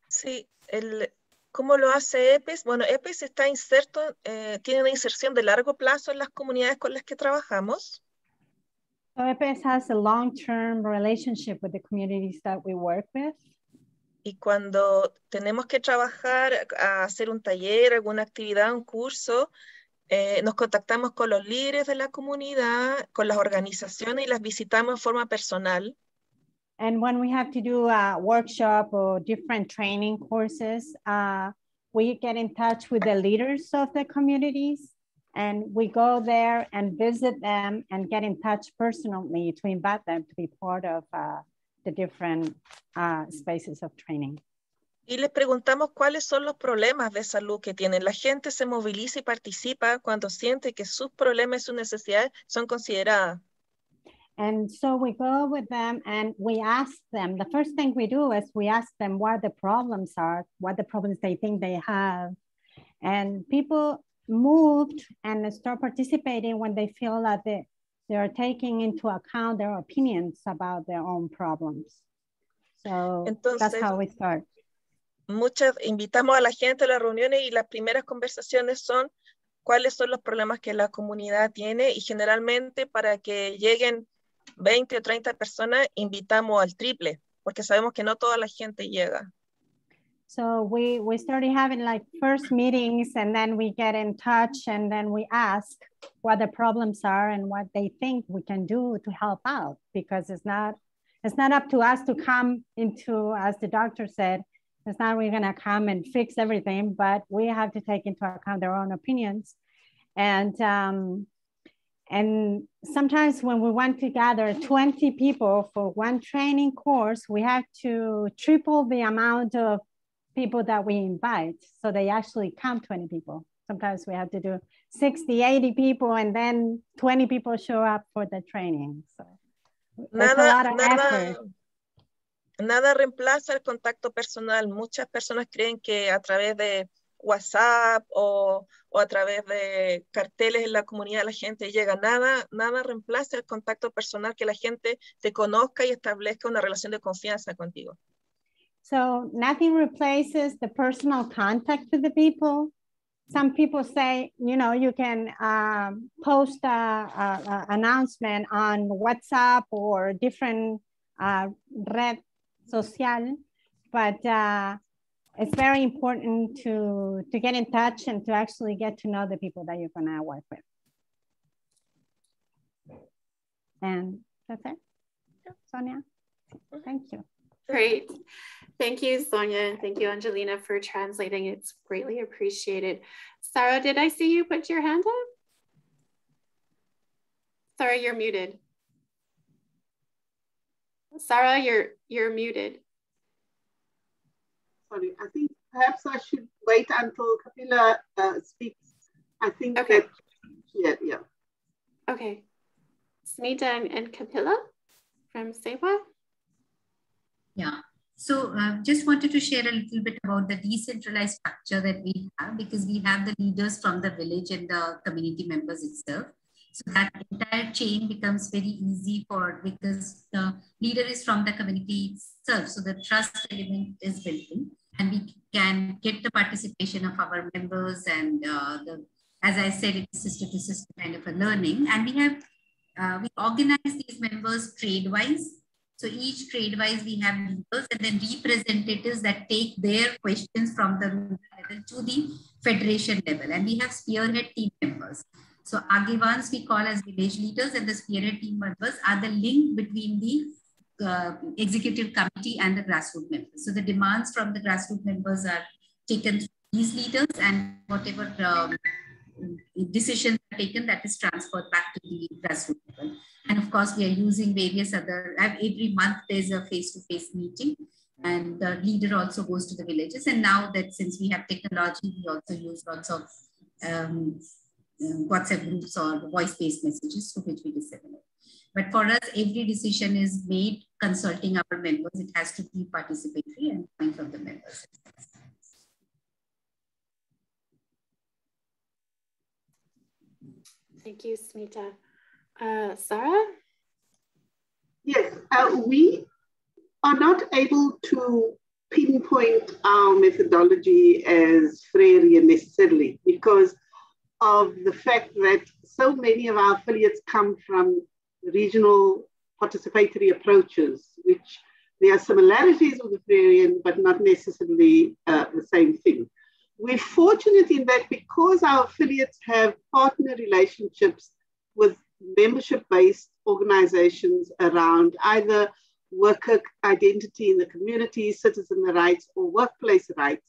Sí, el, ¿cómo lo hace EPES? Bueno, EPES está inserto, eh, tiene una inserción de largo plazo en las comunidades con las que trabajamos. So EPES has a long-term relationship with the communities that we work with. Y cuando tenemos que trabajar, a hacer un taller, alguna actividad, un curso, eh, nos contactamos con los líderes de la comunidad, con las organizaciones y las visitamos en forma personal. And when we have to do a workshop or different training courses, uh, we get in touch with the leaders of the communities and we go there and visit them and get in touch personally to invite them to be part of uh, the different uh, spaces of training. Y les preguntamos cuáles son los problemas de salud que tienen. La gente se moviliza y participa cuando siente que sus problemas y sus necesidades son consideradas. And so we go with them and we ask them, the first thing we do is we ask them what the problems are, what the problems they think they have. And people moved and start participating when they feel that they, they're taking into account their opinions about their own problems. So Entonces, that's how we start. Muchas invitamos a la gente a las reuniones y las primeras conversaciones son cuáles son los problemas que la comunidad tiene y generalmente para que lleguen 20 o 30 personas invitamos al triple porque sabemos que no toda la gente llega. So we, we started having like first meetings and then we get in touch and then we ask what the problems are and what they think we can do to help out because it's not, it's not up to us to come into, as the doctor said, it's not we're gonna come and fix everything, but we have to take into account their own opinions. And um, and sometimes when we want to gather 20 people for one training course, we have to triple the amount of people that we invite. So they actually come 20 people. Sometimes we have to do 60, 80 people, and then 20 people show up for the training. So nada, nada, nada reemplaza el contacto personal. Muchas personas creen que a través de WhatsApp o, o, a través de carteles en la comunidad la gente llega. Nada, nada reemplaza el contacto personal, que la gente te conozca y establezca una relación de confianza contigo. So nothing replaces the personal contact with the people. Some people say, you know, you can um, post a, a, a, announcement on WhatsApp or different uh, red social, but uh, it's very important to, to get in touch and to actually get to know the people that you're gonna work with. And that's it, Sonia, thank you. Great. Thank you, Sonia. and Thank you, Angelina, for translating. It's greatly appreciated. Sahra, did I see you put your hand up? Sahra, you're muted. Sahra, you're you're muted. Sorry, I think perhaps I should wait until Kapila uh, speaks. I think okay. That, yeah, yeah. Okay. Smita and, and Kapila from SEWA. Yeah. So uh, just wanted to share a little bit about the decentralized structure that we have because we have the leaders from the village and the community members itself. So that entire chain becomes very easy for because the leader is from the community itself. So the trust element is built in and we can get the participation of our members and uh, the, as I said, it's sister to sister kind of a learning. And we have, uh, we organize these members trade-wise. So each trade-wise, we have leaders and then representatives that take their questions from the level to the federation level. And we have spearhead team members. So Agivans we call as village leaders and the spearhead team members are the link between the uh, executive committee and the grassroots members. So the demands from the grassroots members are taken through these leaders and whatever um, decisions are taken that is transferred back to the grassroots level. And of course, we are using various other, every month there's a face-to-face -face meeting and the leader also goes to the villages. And now that since we have technology, we also use lots of um, um, WhatsApp groups or voice-based messages to which we disseminate. But for us, every decision is made consulting our members. It has to be participatory and coming from the members. Thank you, Smita. Uh, Sahra? Yes, uh, we are not able to pinpoint our methodology as Freirean necessarily because of the fact that so many of our affiliates come from regional participatory approaches, which there are similarities with the Freirean, but not necessarily uh, the same thing. We're fortunate in that because our affiliates have partner relationships with membership-based organizations around either worker identity in the community, citizen rights, or workplace rights,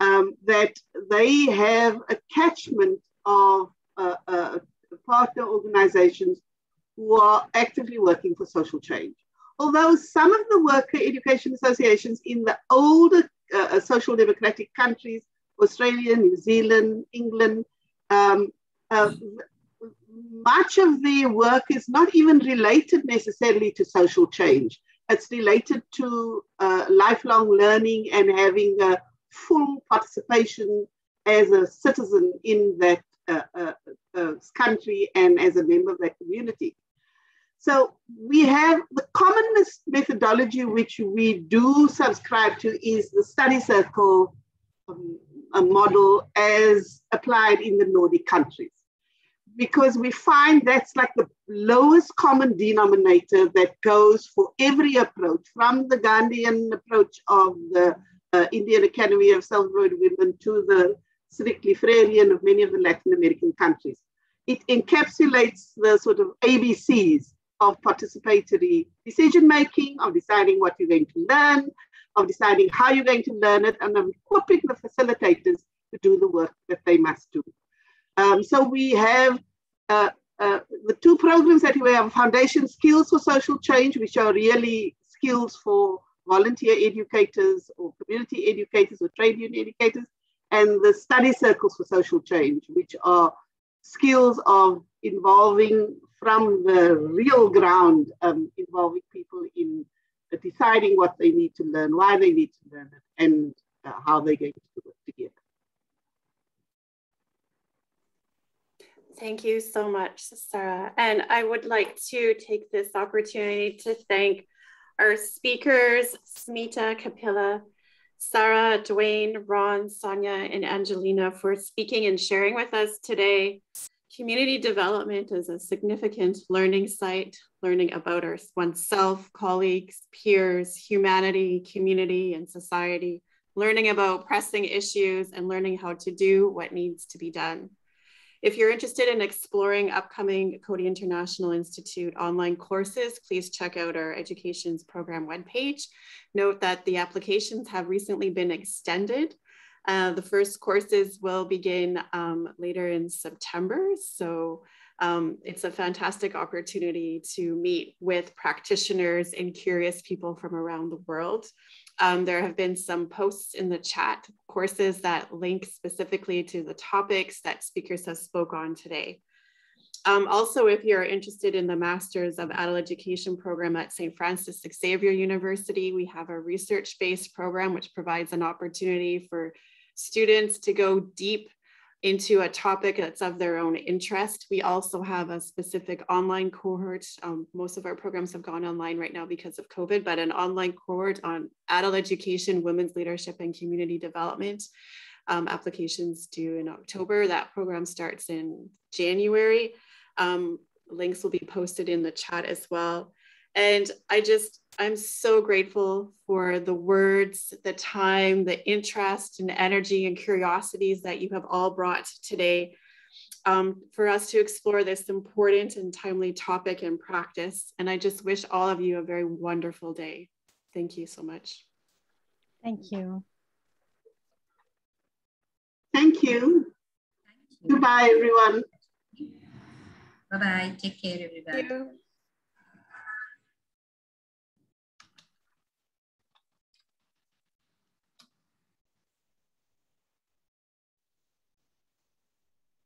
um, that they have a catchment of uh, uh, partner organizations who are actively working for social change. Although some of the worker education associations in the older uh, uh social democratic countries, Australia, New Zealand, England, um, uh, much of their work is not even related necessarily to social change. It's related to uh, lifelong learning and having a full participation as a citizen in that uh, uh, uh, country and as a member of that community. So we have the commonest methodology which we do subscribe to is the study circle um, model as applied in the Nordic countries. Because we find that's like the lowest common denominator that goes for every approach, from the Gandhian approach of the uh, Indian Academy of Self-Employed Women to the strictly Freirean of many of the Latin American countries. It encapsulates the sort of ABCs of participatory decision making, of deciding what you're going to learn, of deciding how you're going to learn it, and of equipping the facilitators to do the work that they must do. Um, so we have uh, uh, the two programs that we have Foundation Skills for Social Change, which are really skills for volunteer educators or community educators or trade union educators, and the study circles for social change, which are skills of involving from the real ground, um, involving people in deciding what they need to learn, why they need to learn it, and uh, how they're going to do it together. Thank you so much, Sahra. And I would like to take this opportunity to thank our speakers, Smita Kapila, Sahra, Duane, Ron, Sonia, and Angelina for speaking and sharing with us today. Community development is a significant learning site, learning about our oneself, colleagues, peers, humanity, community, and society, learning about pressing issues and learning how to do what needs to be done. If you're interested in exploring upcoming Coady International Institute online courses, please check out our education's program webpage. Note that the applications have recently been extended. Uh, the first courses will begin um, later in September. So um, it's a fantastic opportunity to meet with practitioners and curious people from around the world. Um, there have been some posts in the chat courses that link specifically to the topics that speakers have spoke on today. Um, also, if you're interested in the Masters of Adult Education program at St. Francis Xavier University, we have a research-based program which provides an opportunity for students to go deep into a topic that's of their own interest. We also have a specific online cohort. Um, most of our programs have gone online right now because of COVID, but an online cohort on adult education, women's leadership, and community development. Um, applications due in October. That program starts in January. Um, links will be posted in the chat as well. And I just, I'm so grateful for the words, the time, the interest and energy and curiosities that you have all brought today um, for us to explore this important and timely topic and practice. And I just wish all of you a very wonderful day. Thank you so much. Thank you. Thank you. Thank you. Goodbye, everyone. Bye-bye. Take care, everybody.